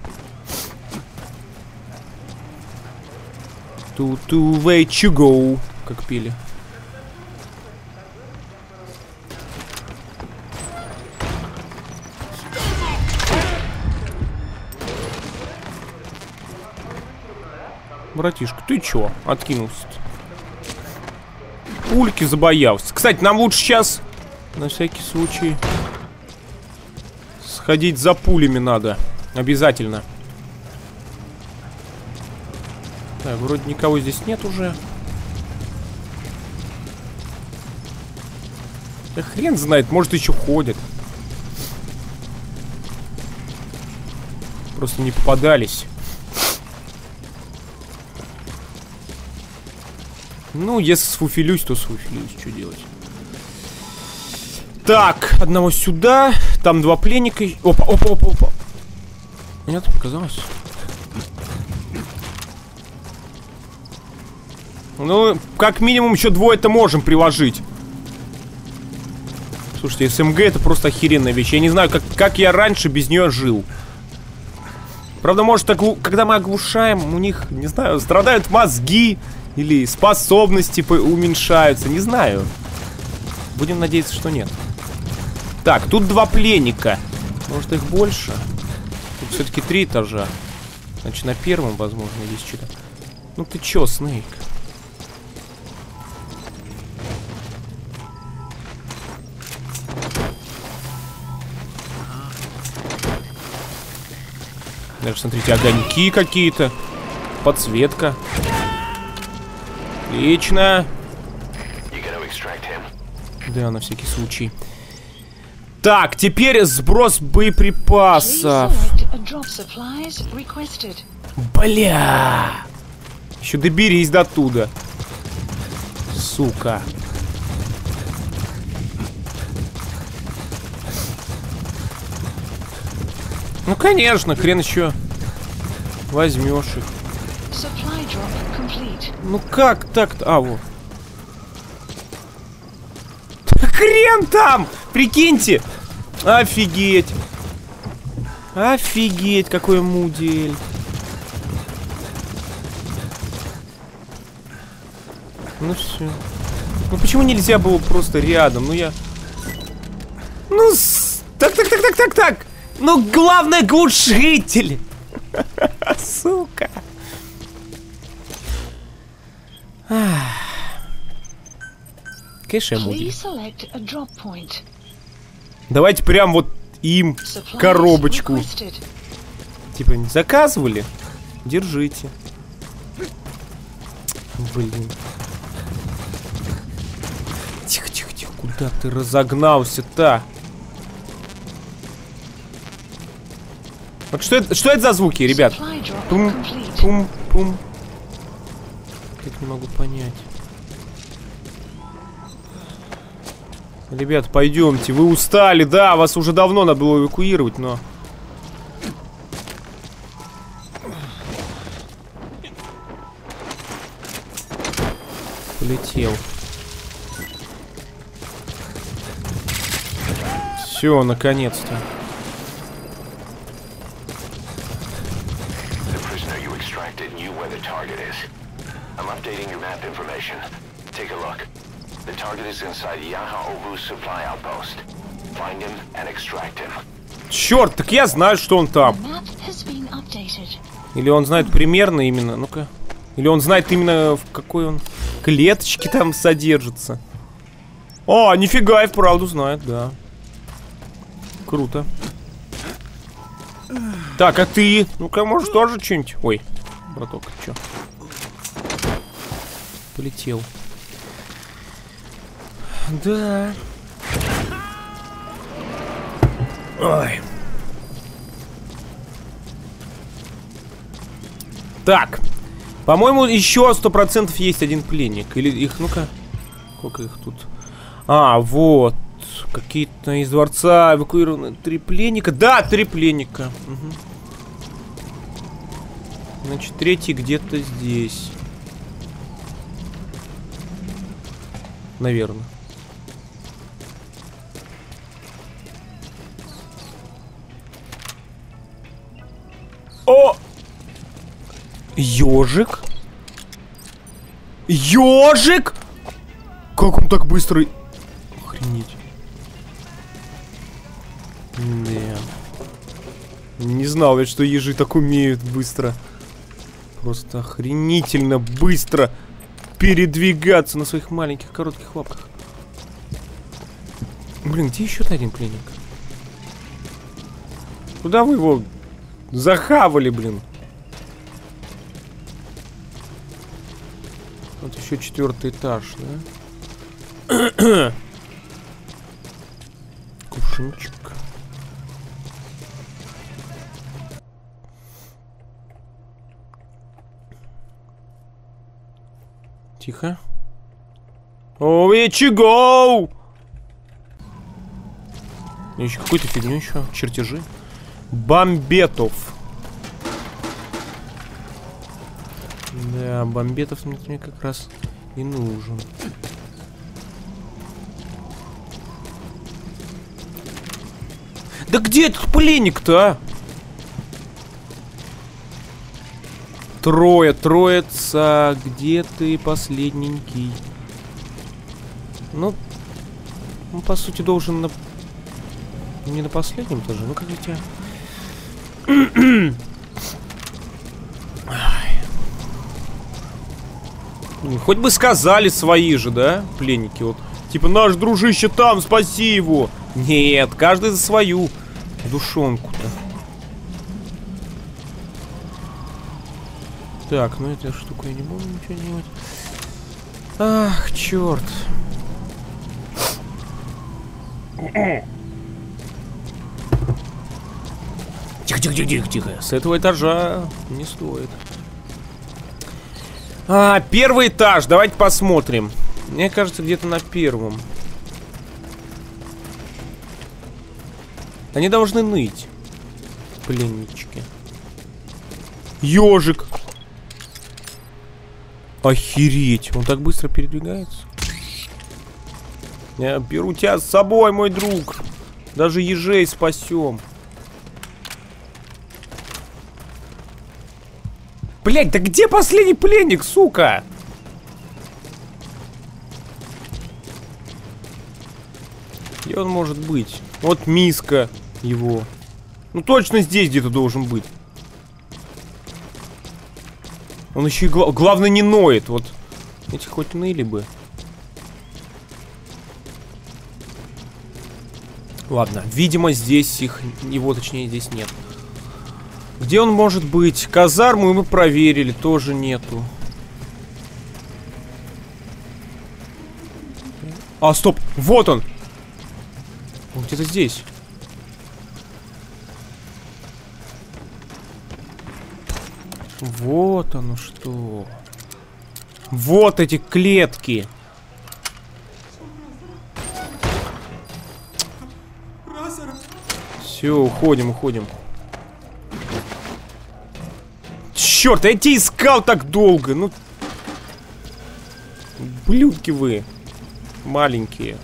To, to way to go, как пели. Братишка, ты чё? Откинулся-то. Пульки забоялся. Кстати, нам лучше сейчас, на всякий случай, сходить за пулями надо. Обязательно. Так, вроде никого здесь нет уже. Да хрен знает, может еще ходят. Просто не попадались. Ну, если сфуфилюсь, то сфуфилюсь. Что делать? Так, одного сюда. Там два пленника. Опа, опа, опа, опа. Нет, показалось. Ну, как минимум еще двое-то можем приложить. Слушайте, СМГ это просто охеренная вещь. Я не знаю, как, как я раньше без нее жил. Правда, может, оглу... когда мы оглушаем, у них, не знаю, страдают мозги или способности уменьшаются. Не знаю. Будем надеяться, что нет. Так, тут два пленника. Может, их больше? Тут все-таки три этажа. Значит, на первом, возможно, есть что-то. Ну ты чё, Снейк? Даже, смотрите, огоньки какие-то. Подсветка. Отлично. Да, на всякий случай. Так, теперь сброс боеприпасов. Бля. Еще доберись до туда. Сука. Ну, конечно, хрен еще возьмешь их. Ну как так-то? А, вот. Хрен там! Прикиньте! Офигеть! Офигеть, какой мудель! Ну все. Ну почему нельзя было просто рядом? Ну я... Ну, с... так, так, так, так, так, так! Ну, главное, глушитель! Сука! Муди. Давайте прям вот им коробочку. Типа, не заказывали? Держите. Блин. Тихо, тихо, тихо. Куда ты разогнался-то? Вот что это, что это за звуки, ребят? Пум, пум, пум. Как не могу понять. Ребят, пойдемте. Вы устали, да, вас уже давно надо было эвакуировать, но... Полетел. Все, наконец-то. Черт, так я знаю, что он там. Map has been updated. Или он знает примерно именно, ну-ка. Или он знает именно в какой он клеточке там содержится. О, нифига, и вправду знает, да. Круто. Так, а ты? Ну-ка, может, тоже что-нибудь? Ой, браток, чё? Полетел. Да. Ой. Так. По-моему, еще сто процентов есть один пленник. Или их, ну-ка. Сколько их тут? А, вот. Какие-то из дворца эвакуированы три пленника. Да, три пленника. Мгм. Значит, третий где-то здесь. Наверное. О! Ежик? Ежик? Как он так быстро... Охренеть. Да. Не знал я, что ежи так умеют быстро. Просто охренительно быстро передвигаться на своих маленьких коротких лапках. Блин, где еще один пленник? Куда вы его захавали, блин? Вот еще четвертый этаж, да? Кувшинчик. Тихо. О, чего? Еще какую-то фигню еще. Чертежи. Бомбетов. Да, бомбетов мне, как раз и нужен. Да где этот пленник-то, а? Трое, троица, где ты, последненький? Ну, он, по сути, должен на... Не на последнем тоже, ну как у тебя... Хоть бы сказали свои же, да, пленники, вот. Типа, наш дружище там, спаси его. Нет, каждый за свою душонку-то. Так, ну этой штукой я не буду ничего делать. Ах, черт. Тихо, тихо, тихо, тихо, тихо. С этого этажа не стоит. А, первый этаж. Давайте посмотрим. Мне кажется, где-то на первом. Они должны ныть. Пленнички. Ежик. Охереть. Он так быстро передвигается. Я беру тебя с собой, мой друг. Даже ежей спасем. Блять, да где последний пленник, сука? Где он может быть? Вот миска его. Ну точно здесь где-то должен быть. Он еще и гла главное не ноет. Вот эти хоть ныли бы. Ладно, видимо здесь их, его точнее здесь нет. Где он может быть? Казарму мы проверили, тоже нету. А, стоп, вот он! Он где-то здесь. Вот оно что. Вот эти клетки. Все, уходим, уходим. Черт, я тебя искал так долго. Ну. ублюдки вы. Маленькие.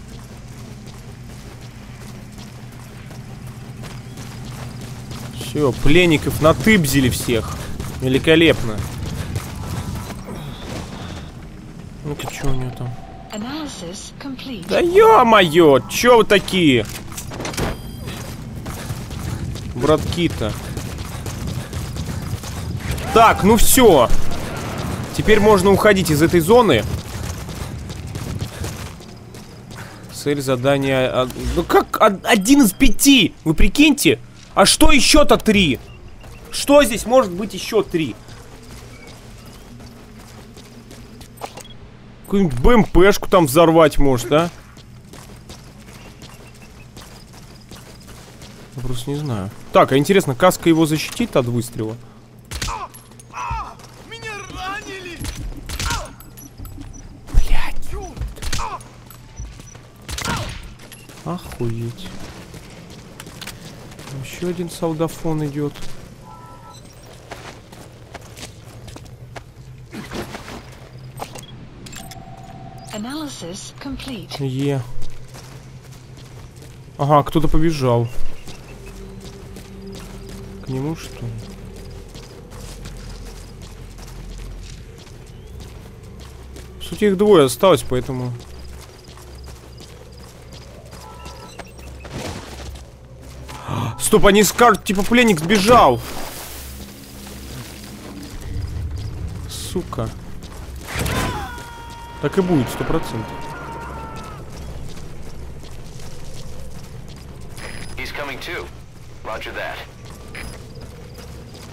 Все, пленников натыбзили всех. Великолепно. Ну-ка, что у него там? Да ё-моё, чё вы такие? Братки-то. Так, ну все. Теперь можно уходить из этой зоны. Цель задания... Ну как од- один из пяти? Вы прикиньте? А что еще-то три? Что здесь может быть еще три? Какую-нибудь БМПшку там взорвать может, а? Я просто не знаю. Так, а интересно, каска его защитит от выстрела? Охуеть. Еще один солдафон идет. Е. Ага, кто-то побежал. К нему что ли? В сути, их двое осталось, поэтому... Стоп, они скажут, типа, пленник сбежал. Сука. Так и будет, сто процентов.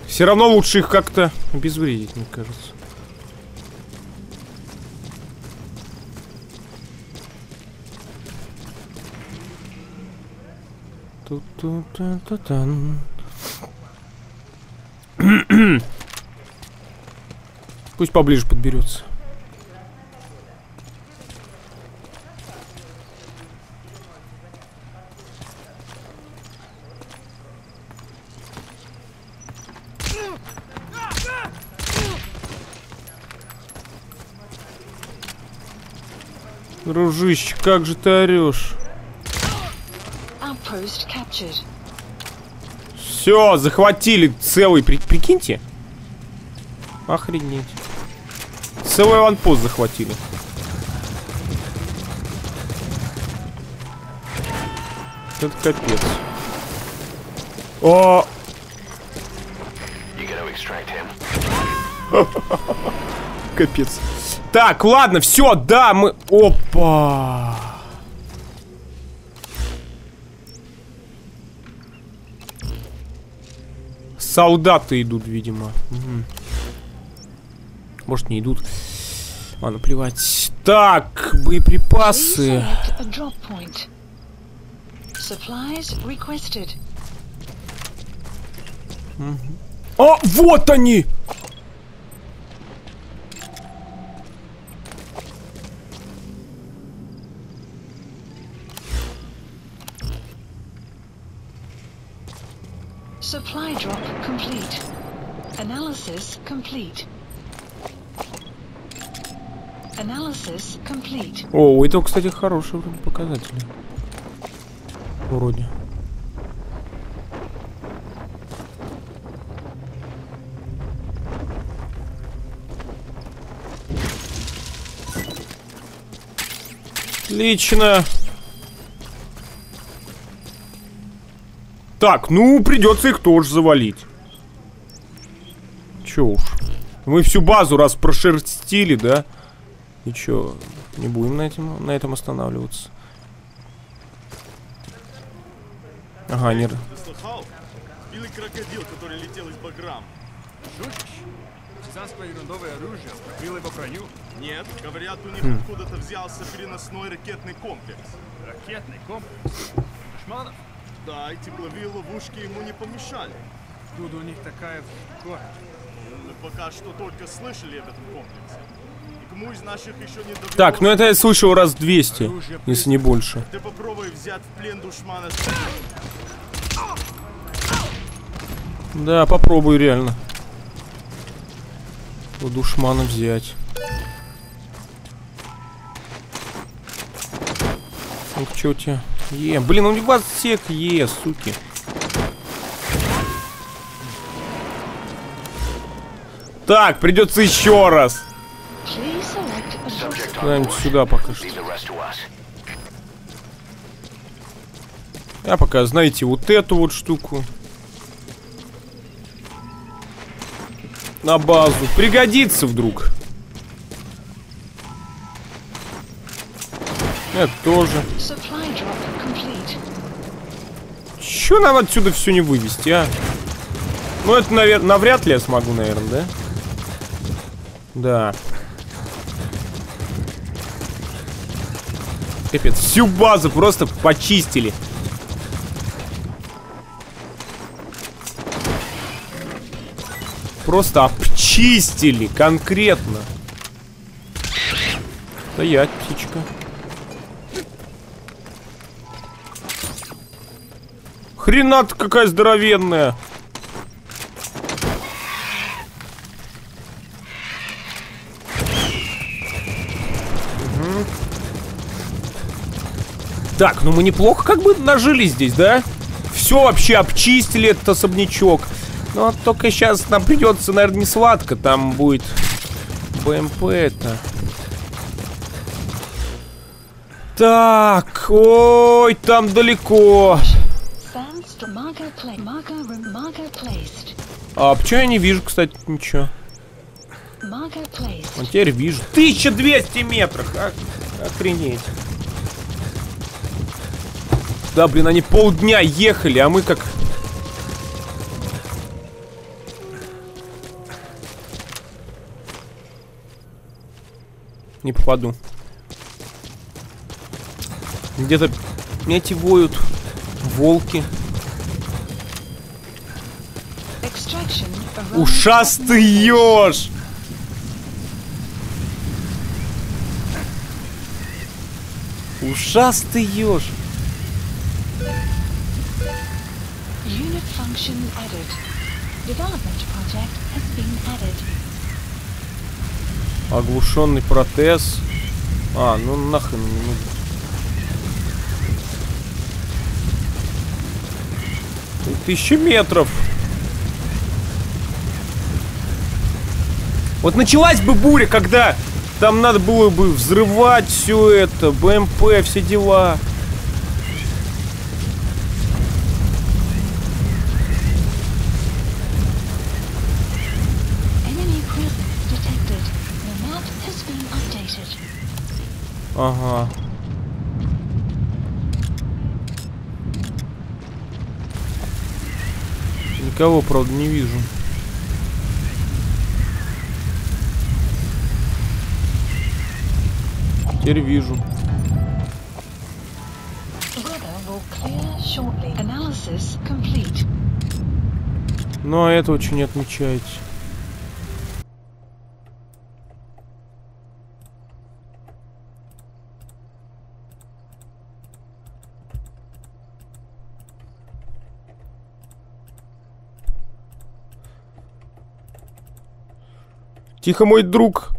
Все равно лучше их как-то обезвредить, мне кажется. Пусть поближе подберется. Дружище, как же ты орешь? Все, захватили целый, при- прикиньте. Охренеть. Целый аванпост захватили. Это капец. О, капец. Так, ладно, все, да, мы... Опа! Солдаты идут, видимо. Мгм. Может, не идут. Ладно, плевать. Так, боеприпасы. Requested. О, вот они! Supply drop complete. Analysis complete. Analysis complete. О, у этого, кстати, хорошие вроде показатели. Вроде. Отлично. Так, ну, придется их тоже завалить. Че уж. Мы всю базу раз прошерстили, да? И чё, не будем на этом, на этом останавливаться. Ага, не... Ты слыхал? Белый крокодил, который летел из Баграм. Шутишь? Цыганское ерундовое оружие было его краю. Нет, говорят, у них откуда-то взялся переносной ракетный комплекс. Ракетный комплекс. Шманов? Да, и тепловые ловушки ему не помешали. Откуда у них такая штуковина? Мы пока что только слышали об этом комплексе. Никому из наших еще не довелось. Так, ну это я слышал раз 200, если не больше. Ты попробуй взять в плен душмана. Да, попробую реально. У душмана взять. Ну-ка, что у тебя? Е, блин, у вас всех е, суки. Так, придется еще раз. Board. сюда пока что. Я пока, знаете, вот эту вот штуку. На базу. Пригодится вдруг. Это тоже. Чё нам отсюда все не вывести, а? Ну, это, наверное, навряд ли я смогу, наверное, да? Да. Капец, всю базу просто почистили. Просто обчистили конкретно. Стоять, птичка. Хрена ты какая здоровенная. Так, ну мы неплохо как бы нажили здесь, да? Все вообще обчистили этот особнячок. Ну, а только сейчас нам придется, наверное, не сладко. Там будет БМП это. Так, ой, там далеко. А почему я не вижу, кстати, ничего? Вот теперь вижу. 1200 метров! Ох- охренеть. Да, блин, они полдня ехали, а мы как... Не попаду. Где-то эти воют. Волки. Ушастый еж! Ушастый еж. Unit function added. Development project has been added. Оглушенный протез. А, ну нахрен не нужен. Тут Тысяча метров. Вот началась бы буря, когда там надо было бы взрывать все это, БМП, все дела. Ага. Никого, правда, не вижу. Теперь вижу. Ну, а это очень не отмечаете. Тихо, мой друг.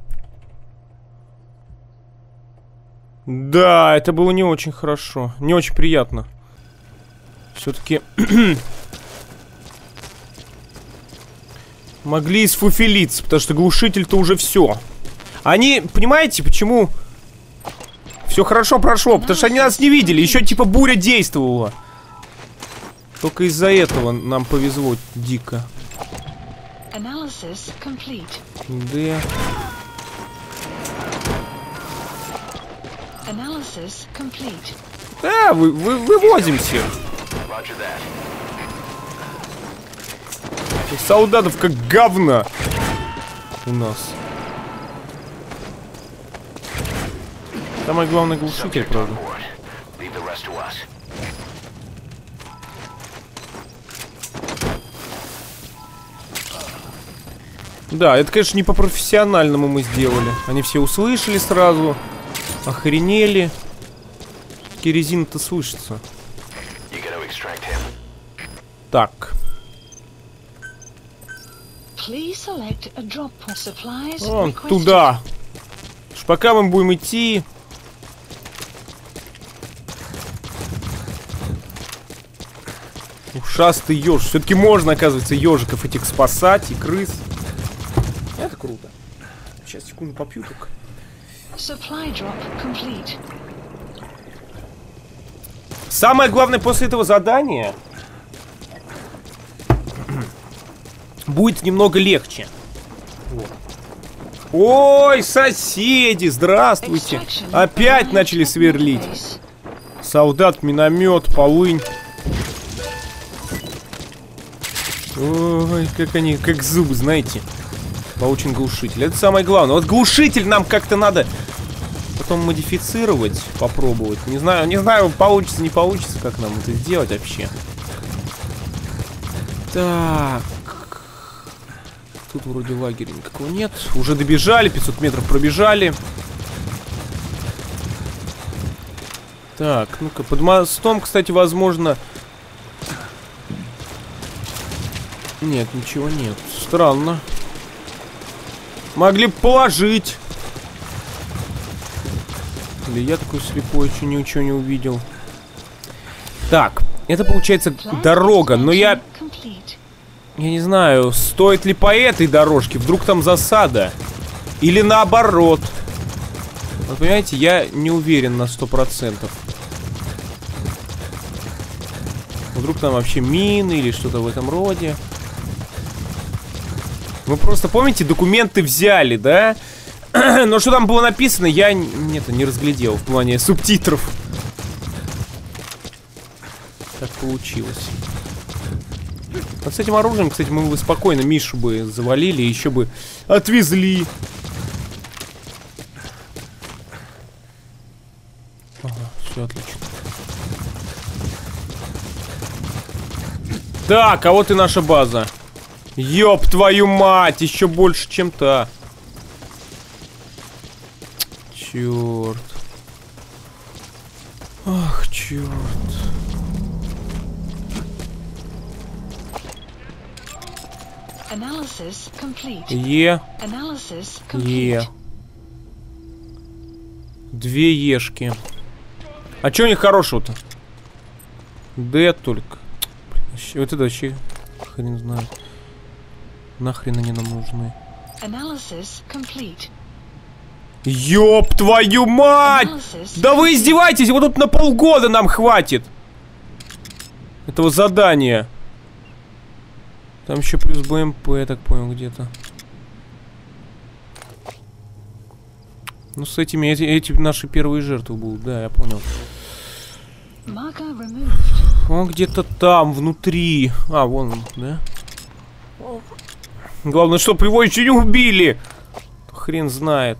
Да, это было не очень хорошо. Не очень приятно. Все-таки могли сфуфелиться, потому что глушитель-то уже все. Они, понимаете, почему все хорошо прошло? Потому что они нас не видели, еще типа буря действовала. Только из-за этого нам повезло дико. Analysis Да. Analysis complete. Да, вы, вы, вывозимся. Roger that. Солдатов как говна у нас. Самое главное глушитель, правда. Да, это, конечно, не по-профессиональному мы сделали. Они все услышали сразу, Охренели. Керезин-то слышится. Так. Вон туда. Ж пока мы будем идти... Ушастый еж. Все-таки можно, оказывается, ежиков этих спасать и крыс. Это круто. Сейчас секунду попью только. Supply drop complete. Самое главное после этого задания будет немного легче. Вот. Ой, соседи, здравствуйте. Опять начали сверлить. Солдат, миномет, полынь. Ой, как они, как зубы, знаете. Получен глушитель. Это самое главное. Вот глушитель нам как-то надо потом модифицировать, попробовать. Не знаю, не знаю, получится, не получится, как нам это сделать вообще. Так. Тут вроде лагеря никакого нет. Уже добежали, 500 метров пробежали. Так, ну-ка, под мостом, кстати, возможно... Нет, ничего нет. Странно. Могли бы положить. Или я такой слепой, еще ничего не увидел. Так, это получается дорога, но я... Я не знаю, стоит ли по этой дорожке, вдруг там засада. Или наоборот. Вот понимаете, я не уверен на сто процентов. Вдруг там вообще мины или что-то в этом роде. Мы просто, помните, документы взяли, да? Но что там было написано, я н- это не разглядел в плане субтитров. Так получилось. Вот с этим оружием, кстати, мы бы спокойно Мишу бы завалили, еще бы отвезли. Ага, все отлично. Так, а вот и наша база. Ёб твою мать, еще больше, чем та. Черт. Ах, черт. Е. Е. Две ешки. А чё у них хорошего-то? Д только. Вот это вообще хрен знает. Нахрен они нам нужны? Ёб твою мать! Да вы издеваетесь, вот тут на полгода нам хватит. Этого задания. Там еще плюс БМП, я так понял, где-то. Ну, с этими, эти, эти наши первые жертвы будут, да, я понял. Он где-то там, внутри. А, вон он, да? Главное, чтобы его еще не убили. Хрен знает.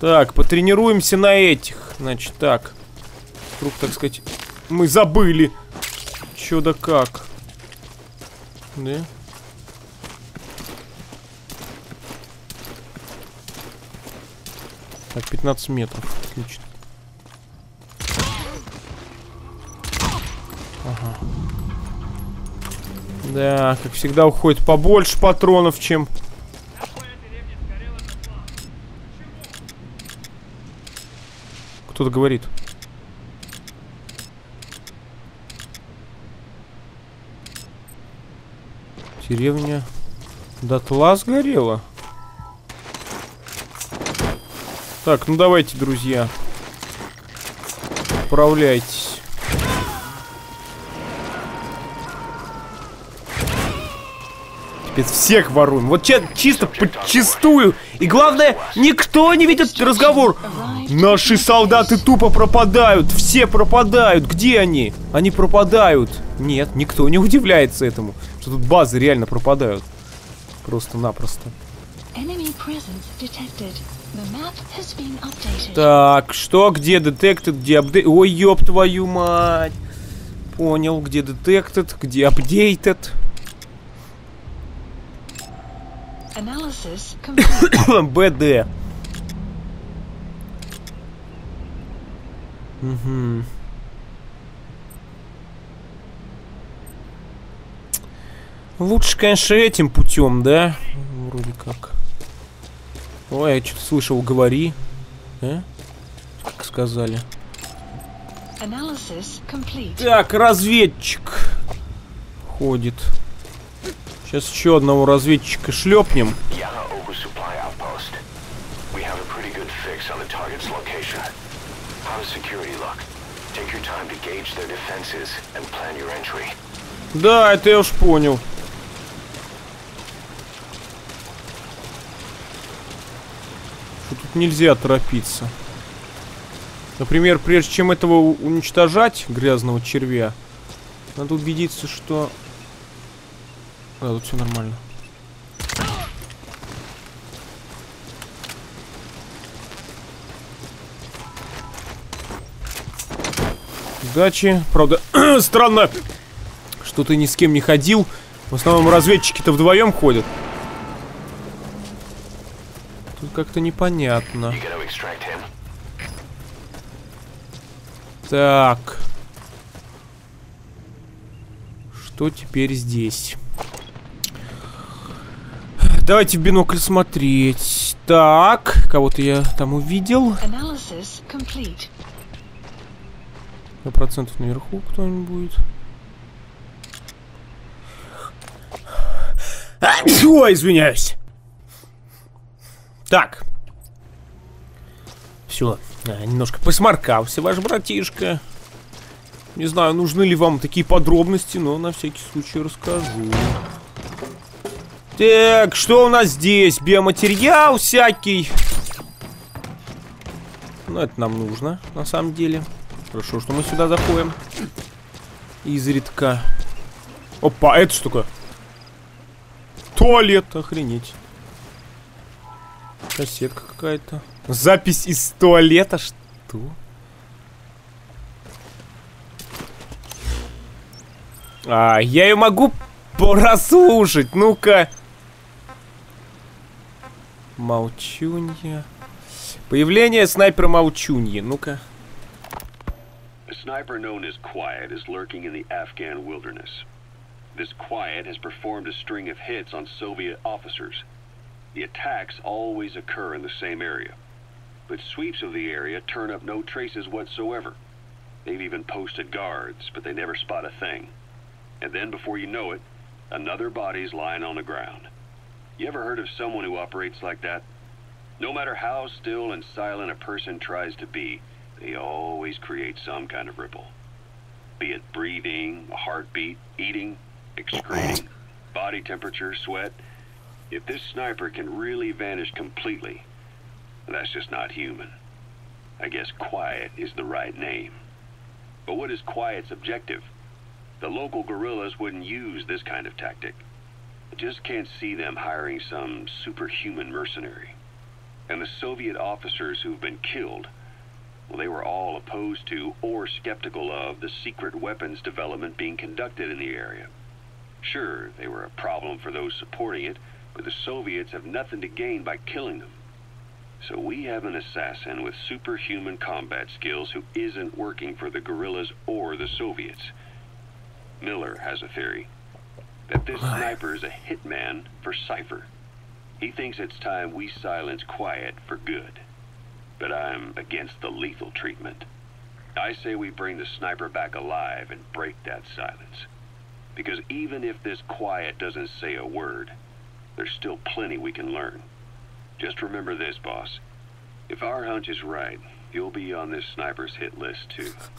Так, потренируемся на этих. Значит, так. Вдруг, так сказать, мы забыли. Чё да как. Да? Так, 15 метров. Отлично. Да, как всегда уходит побольше патронов, чем... Кто-то говорит. Деревня дотла сгорела. Так, ну давайте, друзья. Отправляйтесь. Капец, всех воруем. Вот че- чисто подчистую. И главное, никто не видит разговор. Наши солдаты тупо пропадают. Все пропадают. Где они? Они пропадают. Нет, никто не удивляется этому. Что тут базы реально пропадают. Просто-напросто. Так, что, где detected, где апдейт? Ой, ёб твою мать. Понял, где detected, где updated. Analysis complete. БД. Мгм. Лучше, конечно, этим путем, да? Вроде как. Ой, я что-то слышал, говори. А? Как сказали. Так, разведчик ходит. Сейчас еще одного разведчика шлепнем. Да, это я уж понял. Что тут нельзя торопиться. Например, прежде чем этого уничтожать, грязного червя, надо убедиться, что... Да, тут все нормально. Удачи. Правда, странно, что ты ни с кем не ходил. В основном разведчики-то вдвоем ходят. Тут как-то непонятно. Так. Что теперь здесь? Давайте в бинокль смотреть. Так, кого-то я там увидел. На процентов наверху кто-нибудь будет. Ой, извиняюсь. Так. Все, немножко посморкался ваш братишка. Не знаю, нужны ли вам такие подробности, но на всякий случай расскажу. Так, что у нас здесь? Биоматериал всякий. Ну, это нам нужно, на самом деле. Хорошо, что мы сюда заходим. Изредка. Опа, это что такое? Туалет, охренеть. Кассетка какая-то. Запись из туалета, что? А, я ее могу прослушать, ну-ка. Молчунья. Появление снайпера Молчуньи, ну-ка. A sniper known as Quiet is lurking in the Afghan wilderness. This Quiet has performed a string of hits on Soviet officers. The attacks always occur in the same area, but sweeps of the area turn up no traces whatsoever. They've even posted guards, but they never spot a thing. And then, before you know it, another body's lying on the ground. You ever heard of someone who operates like that? No matter how still and silent a person tries to be, they always create some kind of ripple. Be it breathing, a heartbeat, eating, excreting, body temperature, sweat. If this sniper can really vanish completely, that's just not human. I guess quiet is the right name. But what is quiet's objective? The local guerrillas wouldn't use this kind of tactic. I just can't see them hiring some superhuman mercenary. And the Soviet officers who've been killed well, they were all opposed to or skeptical of the secret weapons development being conducted in the area. Sure, they were a problem for those supporting it, but the Soviets have nothing to gain by killing them. So we have an assassin with superhuman combat skills who isn't working for the guerrillas or the Soviets. Miller has a theory that this sniper is a hitman for Cypher. He thinks it's time we silence Quiet for good but I'm against the lethal treatment. I say we bring the sniper back alive and break that silence. Because even if this quiet doesn't say a word, there's still plenty we can learn. Just remember this, boss. If our hunch is right, you'll be on this sniper's hit list too.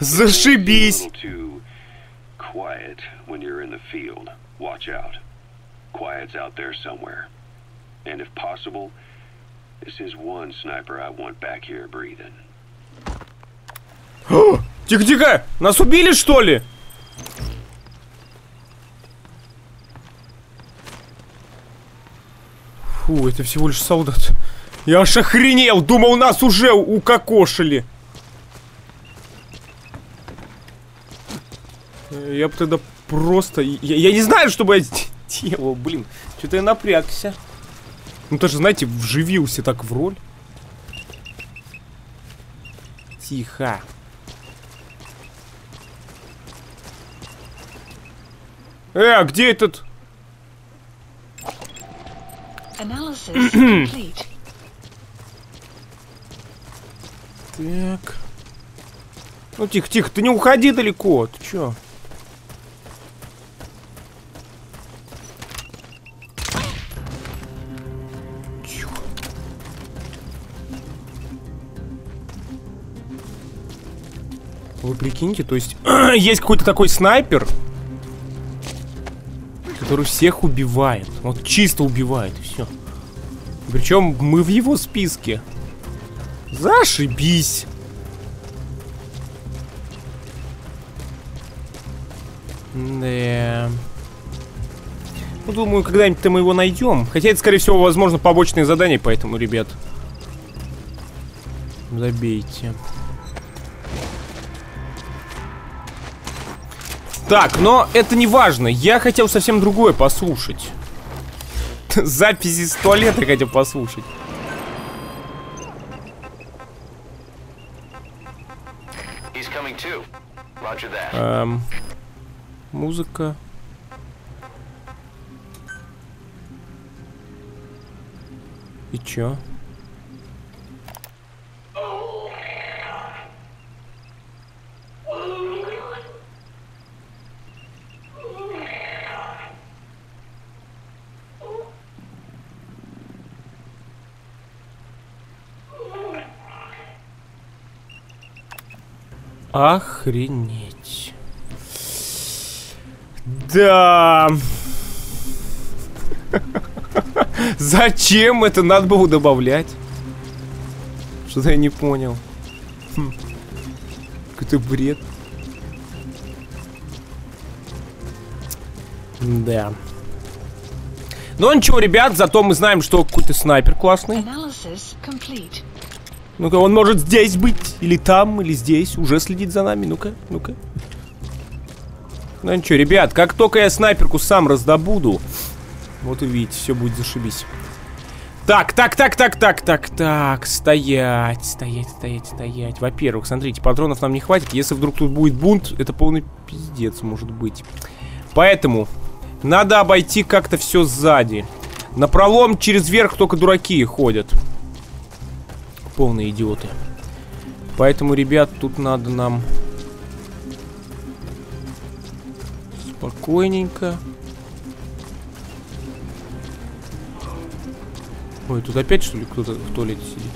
Зашибись. Quiet when you're in the field. Watch out. Quiet's out there somewhere. And if possible, this is one sniper I want back here breathing. Тихо-тихо! Нас убили, что ли? Фу, это всего лишь солдат. Я аж охренел! Думал, нас уже укокошили. Э, Я бы тогда просто... Я, я не знаю, что бы я делал, блин. Что-то я напрягся. Ну, тоже, знаете, вживился так в роль. Тихо. Э, а где этот? Так. Ну, тихо, тихо, ты не уходи далеко. Ты? Чё? Прикиньте, то есть есть какой-то такой снайпер, который всех убивает. Вот чисто убивает, и все. Причем мы в его списке. Зашибись. Да. Ну, думаю, когда-нибудь мы его найдем. Хотя это, скорее всего, возможно, побочные задания, поэтому, ребят. Забейте. Так, но это не важно. Я хотел совсем другое послушать. Записи с туалета хотел послушать. Эм, музыка. И чё? Охренеть. Да. Зачем это надо было добавлять? Что-то я не понял. Хм. Какой-то бред. Да. Ну ничего, ребят, зато мы знаем, что какой-то снайпер классный. Ну-ка, он может здесь быть, или там, или здесь, уже следит за нами. Ну-ка, ну-ка. Ну ничего, ребят, как только я снайперку сам раздобуду, вот увидите, все будет зашибись. Так, так, так, так, так, так, так, стоять, стоять, стоять, стоять. Во-первых, смотрите, патронов нам не хватит. Если вдруг тут будет бунт, это полный пиздец может быть. Поэтому надо обойти как-то все сзади. На пролом через верх только дураки ходят полные идиоты. Поэтому, ребят, тут надо нам спокойненько. Ой, тут опять что ли кто-то в туалете сидит?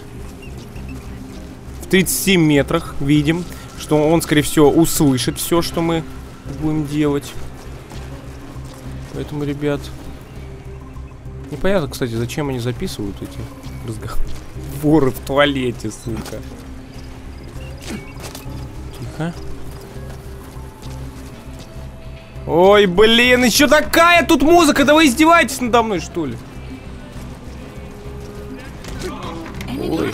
В 37 метрах видим, что он, скорее всего, услышит все, что мы будем делать. Поэтому, ребят... Непонятно, кстати, зачем они записывают эти разговоры воры в туалете, сука. Тихо. Ой, блин, еще такая тут музыка, да вы издеваетесь надо мной, что ли? Ой.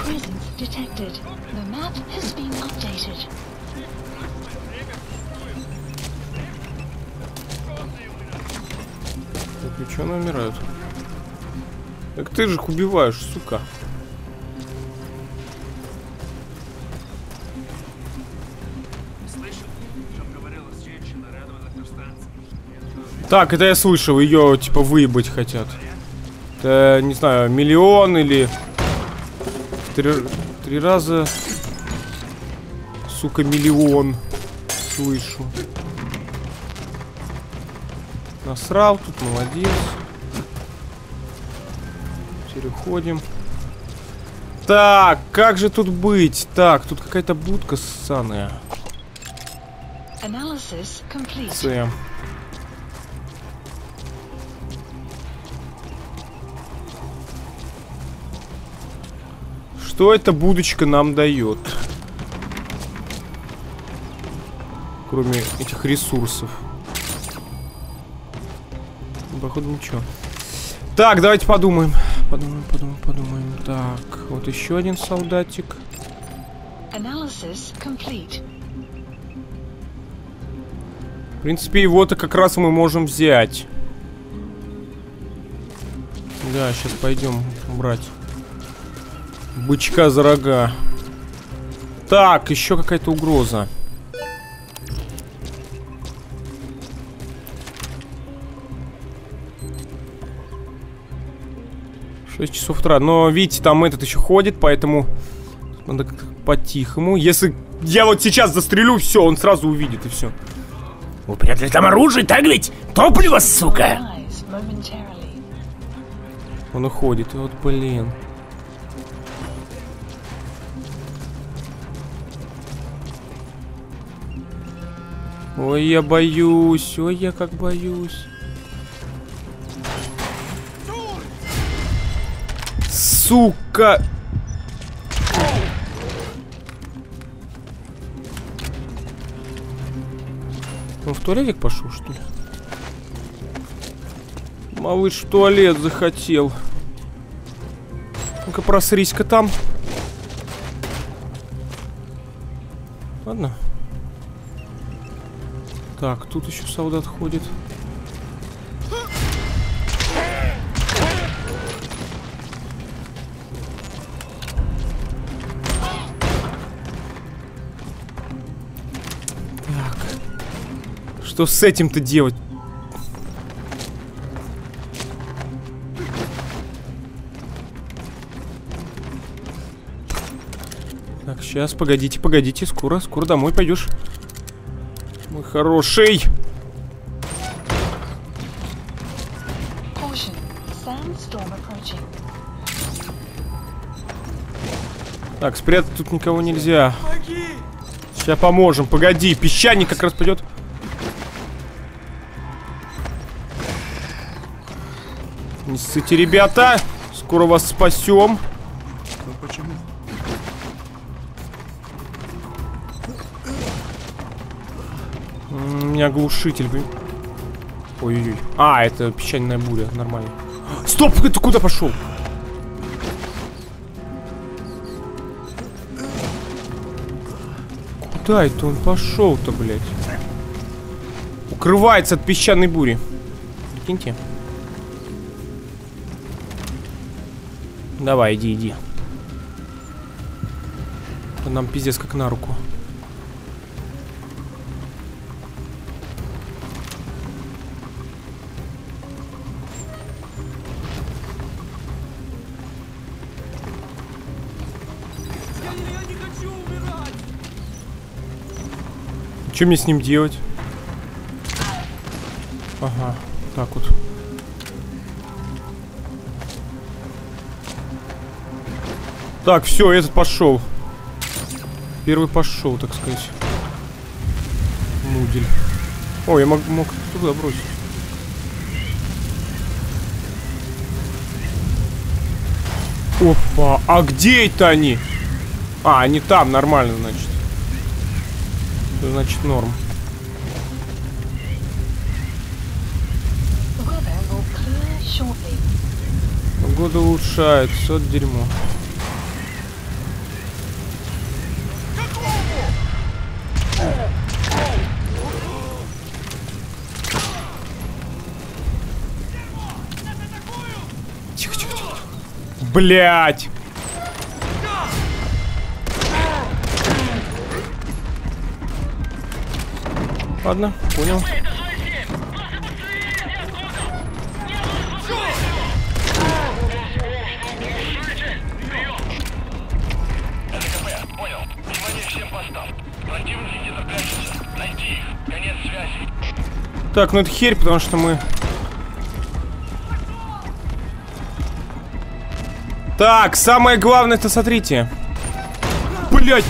Так, и чё они умирают? Так ты же их убиваешь, сука. Так, это я слышал, ее типа выебать хотят. Это, не знаю, миллион или три, три раза, сука, миллион. Слышу. Насрал тут, молодец. Переходим. Так, как же тут быть? Так, тут какая-то будка ссаная. Analysis Что эта будочка нам дает? Кроме этих ресурсов. Походу ничего. Так, давайте подумаем. Подумаем, подумаем, подумаем. Так, вот еще один солдатик. В принципе, его-то как раз мы можем взять. Да, сейчас пойдем брать. Бычка за рога. Так, еще какая-то угроза. Шесть часов утра. Но, видите, там этот еще ходит, поэтому Надо как-то по-тихому. Если я вот сейчас застрелю, все, он сразу увидит и все. Вы прятали там оружие, так ведь? Топливо, сука! Он уходит. Вот, блин. Ой, я боюсь. Ой, я как боюсь. Сука! Он в туалетик пошел, что ли? Малыш в туалет захотел. Ну-ка просрись-ка там. Ладно. Так, тут еще солдат ходит. Так. Что с этим-то делать? Так, сейчас, погодите, погодите, скоро, скоро домой пойдешь. Хороший. Так, спрятать тут никого нельзя. Сейчас поможем. Погоди, песчаник как раз пойдет. Не ссыте, ребята. Скоро вас спасем. Меня глушитель, блин. Ой-ой-ой. А, это песчаная буря, нормально. Стоп, ты куда пошел? Куда это он пошел-то, блядь? Укрывается от песчаной бури. Прикиньте. Давай, иди, иди. Это нам пиздец как на руку. Что мне с ним делать? Ага, так вот. Так, все, этот пошел. Первый пошел, так сказать. Мудель. О, я мог, мог туда бросить. Опа, а где это они? А, они там, нормально, значит. Значит норм. Погода улучшается, от дерьмо. Тихо, тихо, тихо. Блять! Конец связи. Так, ну это херь, потому что мы... Так, самое главное, это смотрите. Блять!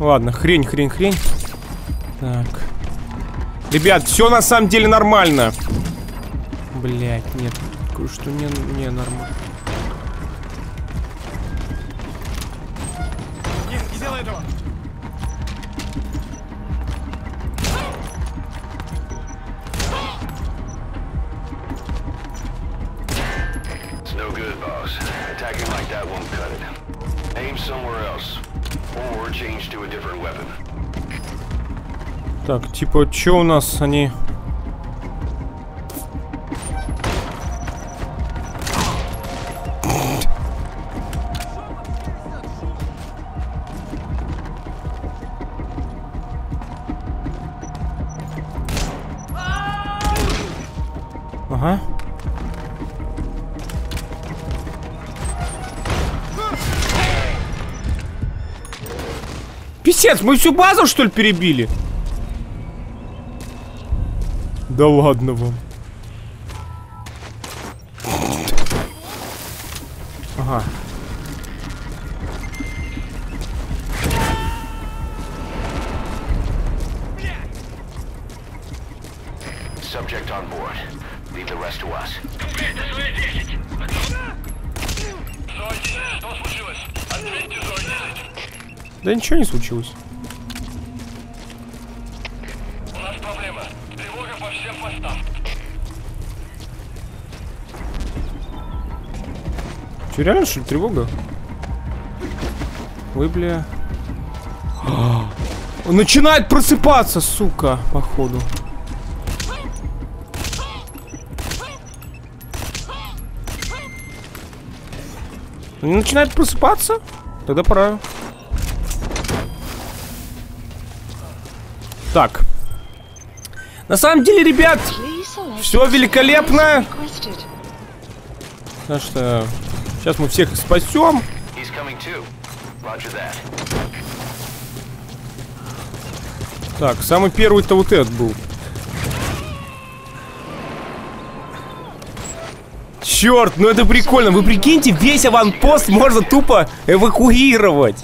Ладно, хрень, хрень, хрень. Так. Ребят, все на самом деле нормально. Блять, нет. Кое-что не, не нормально. Так, типа, что у нас они... Ага. Писец, мы всю базу, что ли, перебили? Да ладно вам. Ага. Subject on board. Leave the rest to us. Да ничего не случилось. Че, реально, что ли, тревога? Ой, бля. Он начинает просыпаться, сука, походу. Он начинает просыпаться? Тогда пора. Так. На самом деле, ребят, Всё великолепно. потому что сейчас мы всех спасем. Так, самый первый-то вот этот был. Черт, ну это прикольно. Вы прикиньте, весь аванпост можно тупо эвакуировать.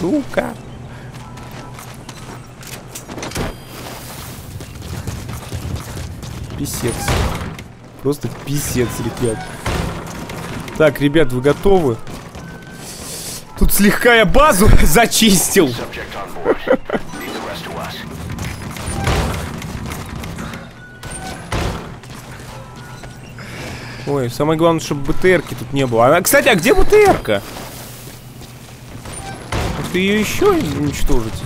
Сука. Писец. Просто писец, ребят. Так, ребят, вы готовы? Тут слегка я базу зачистил. Ой, самое главное, чтобы БТРки тут не было. А, кстати, а где БТРка? Может ее еще уничтожить?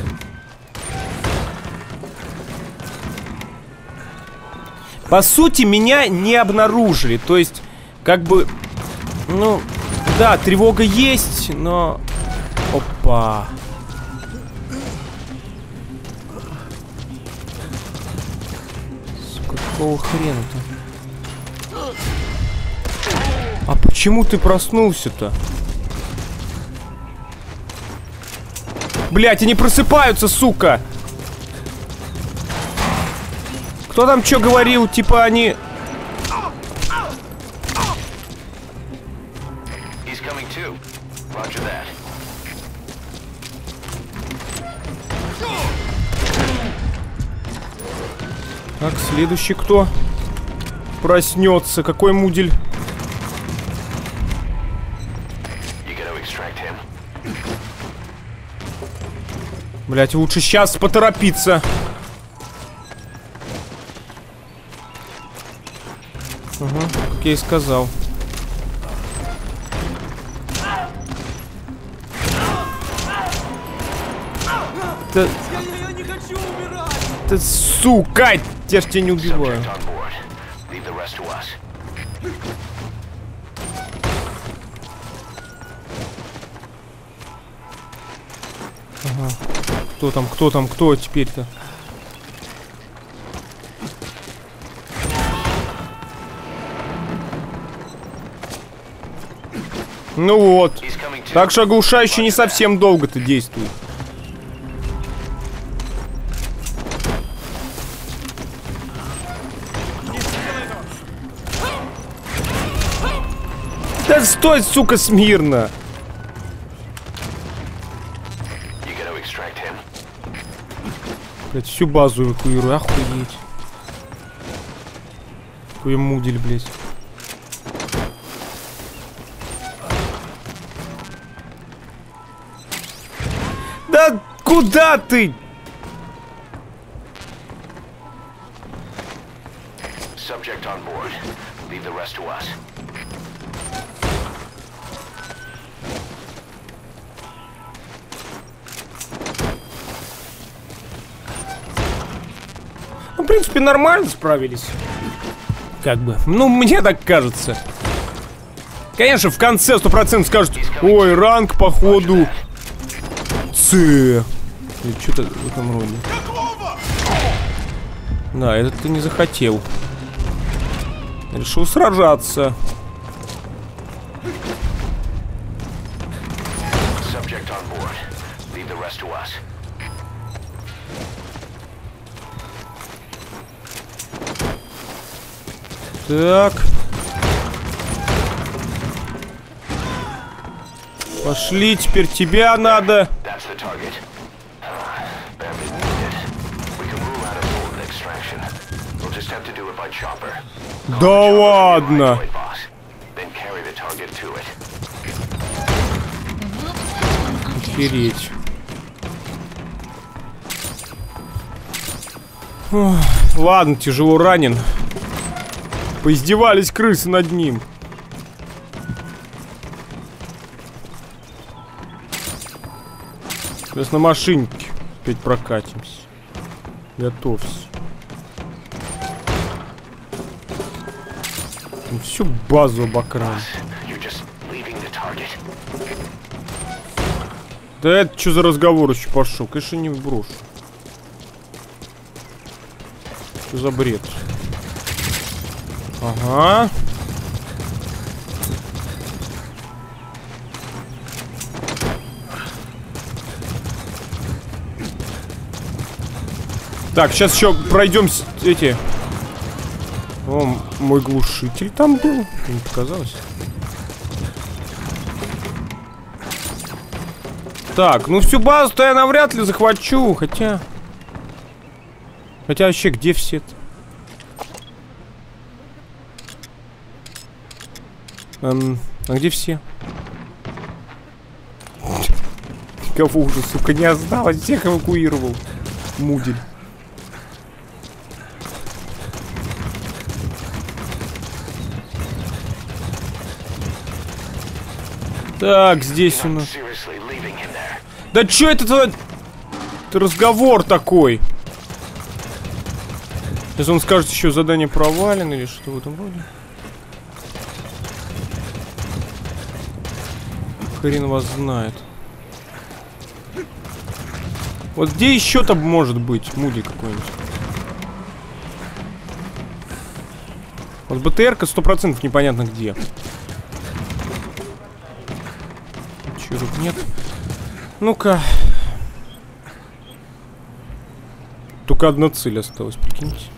По сути, меня не обнаружили. То есть, как бы, ну, да, тревога есть, но... Опа. Какого хрена-то? А почему ты проснулся-то? Блять, они просыпаются, сука! Кто там что говорил? Типа они... следующий кто? Проснется. Какой мудель? Блять, лучше сейчас поторопиться. Ага, как я и сказал. Да... Да сука! Я ж тебя не убиваю. Us. Кто там, кто там, кто теперь-то? Ну вот. Так что оглушающий не совсем долго-то действует. Стой, сука, смирно! Блять, всю базу эвакуирую, охуеть. Какой мудель, блять. Да куда ты? Subject on board. Leave the rest to us. Принципе, нормально справились. Как бы. Ну, мне так кажется. Конечно, в конце 100% скажут, ой, ранг, походу, С. Или что-то в этом роде. Да, этот ты не захотел. Решил сражаться. To it. The map has been updated. Охереть. Ох, Ладно, тяжело ранен. Поиздевались крысы над ним. Сейчас на машинке опять прокатимся. Готовься. Всю базу target. Да это что за разговор еще пошел? Конечно, не брошу. Что за бред? Ага. Так, сейчас еще пройдем эти. О, мой глушитель там был. Не показалось. Так, ну всю базу-то я навряд ли захвачу, хотя... Хотя вообще, где все Эм, а где все? Никого уже, сука, не осталось, всех эвакуировал. Мудель. Так, здесь у нас... Да чё это это разговор такой? Сейчас он скажет еще задание провалено или что в этом роде. Хрен вас знает. Вот где еще там может быть муди какой-нибудь? Вот БТРка сто процентов непонятно где. Чё тут нет? Ну-ка. Только одна цель осталась, прикиньте.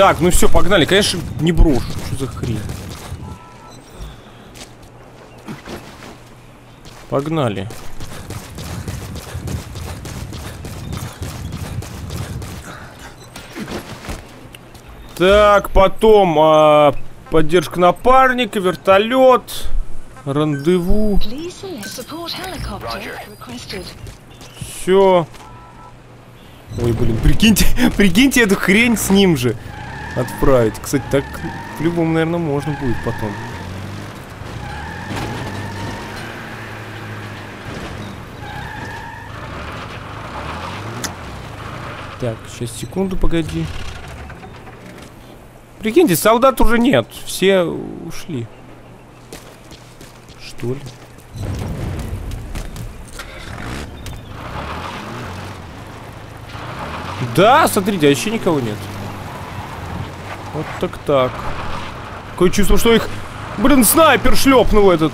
Так, ну все, погнали. Конечно, не брошу. Что за хрень? Погнали. Так, потом а, поддержка напарника, вертолет, рандеву. Все. Ой, блин, прикиньте, прикиньте эту хрень с ним же отправить. Кстати, так по-любому, наверное, можно будет потом. Так, сейчас секунду, погоди. Прикиньте, солдат уже нет. Все ушли. Что ли? Да, смотрите, а еще никого нет. Вот так так. Такое чувство, что их, блин, снайпер шлепнул этот.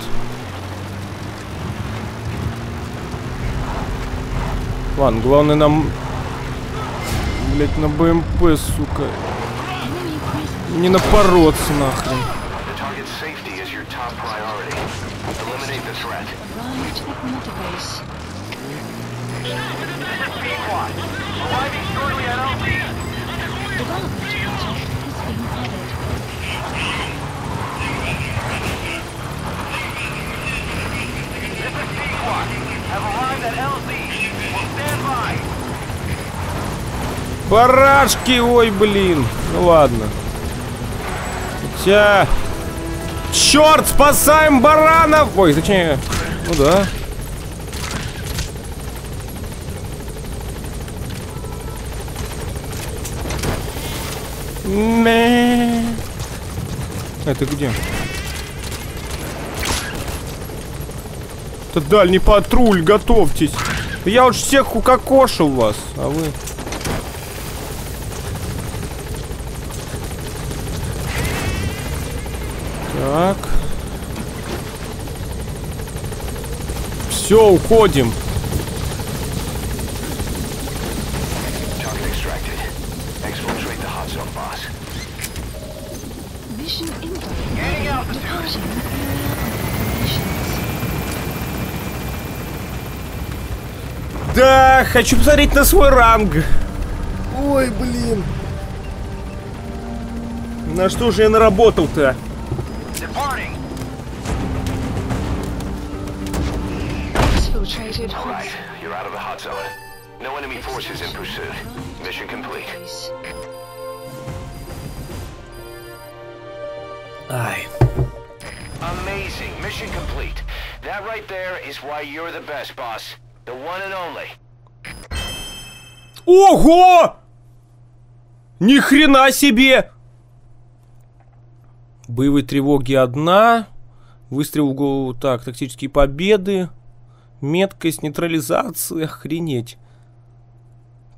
Ладно, главное нам, блять, на БМП, сука, Enemy presence. не напороться нахрен. Барашки, ой, блин. Ну ладно. Хотя... Черт, спасаем баранов! Ой, точнее... Ну да. Мэ. Это где? Это дальний патруль, готовьтесь. Я уж всех укокошил вас, а вы... Так. Все, уходим. Target extracted. Exfiltrate the hot zone, boss. Mission info. Departing operations. Да, хочу посмотреть на свой ранг. Ой, блин. На что же я наработал-то? Best, boss. The one and only. Ого! Ни хрена себе! Боевые тревоги одна. Выстрел в голову. Так, тактические победы. Меткость, нейтрализация. Охренеть.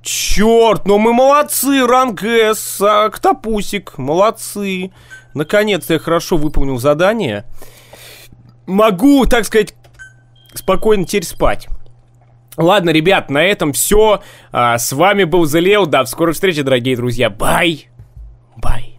Черт, ну мы молодцы, ранг С, Октопусик, молодцы. Наконец-то я хорошо выполнил задание. Могу, так сказать, спокойно теперь спать. Ладно, ребят, на этом все. с вами был Залео. До скорой встречи, дорогие друзья. Бай. Бай.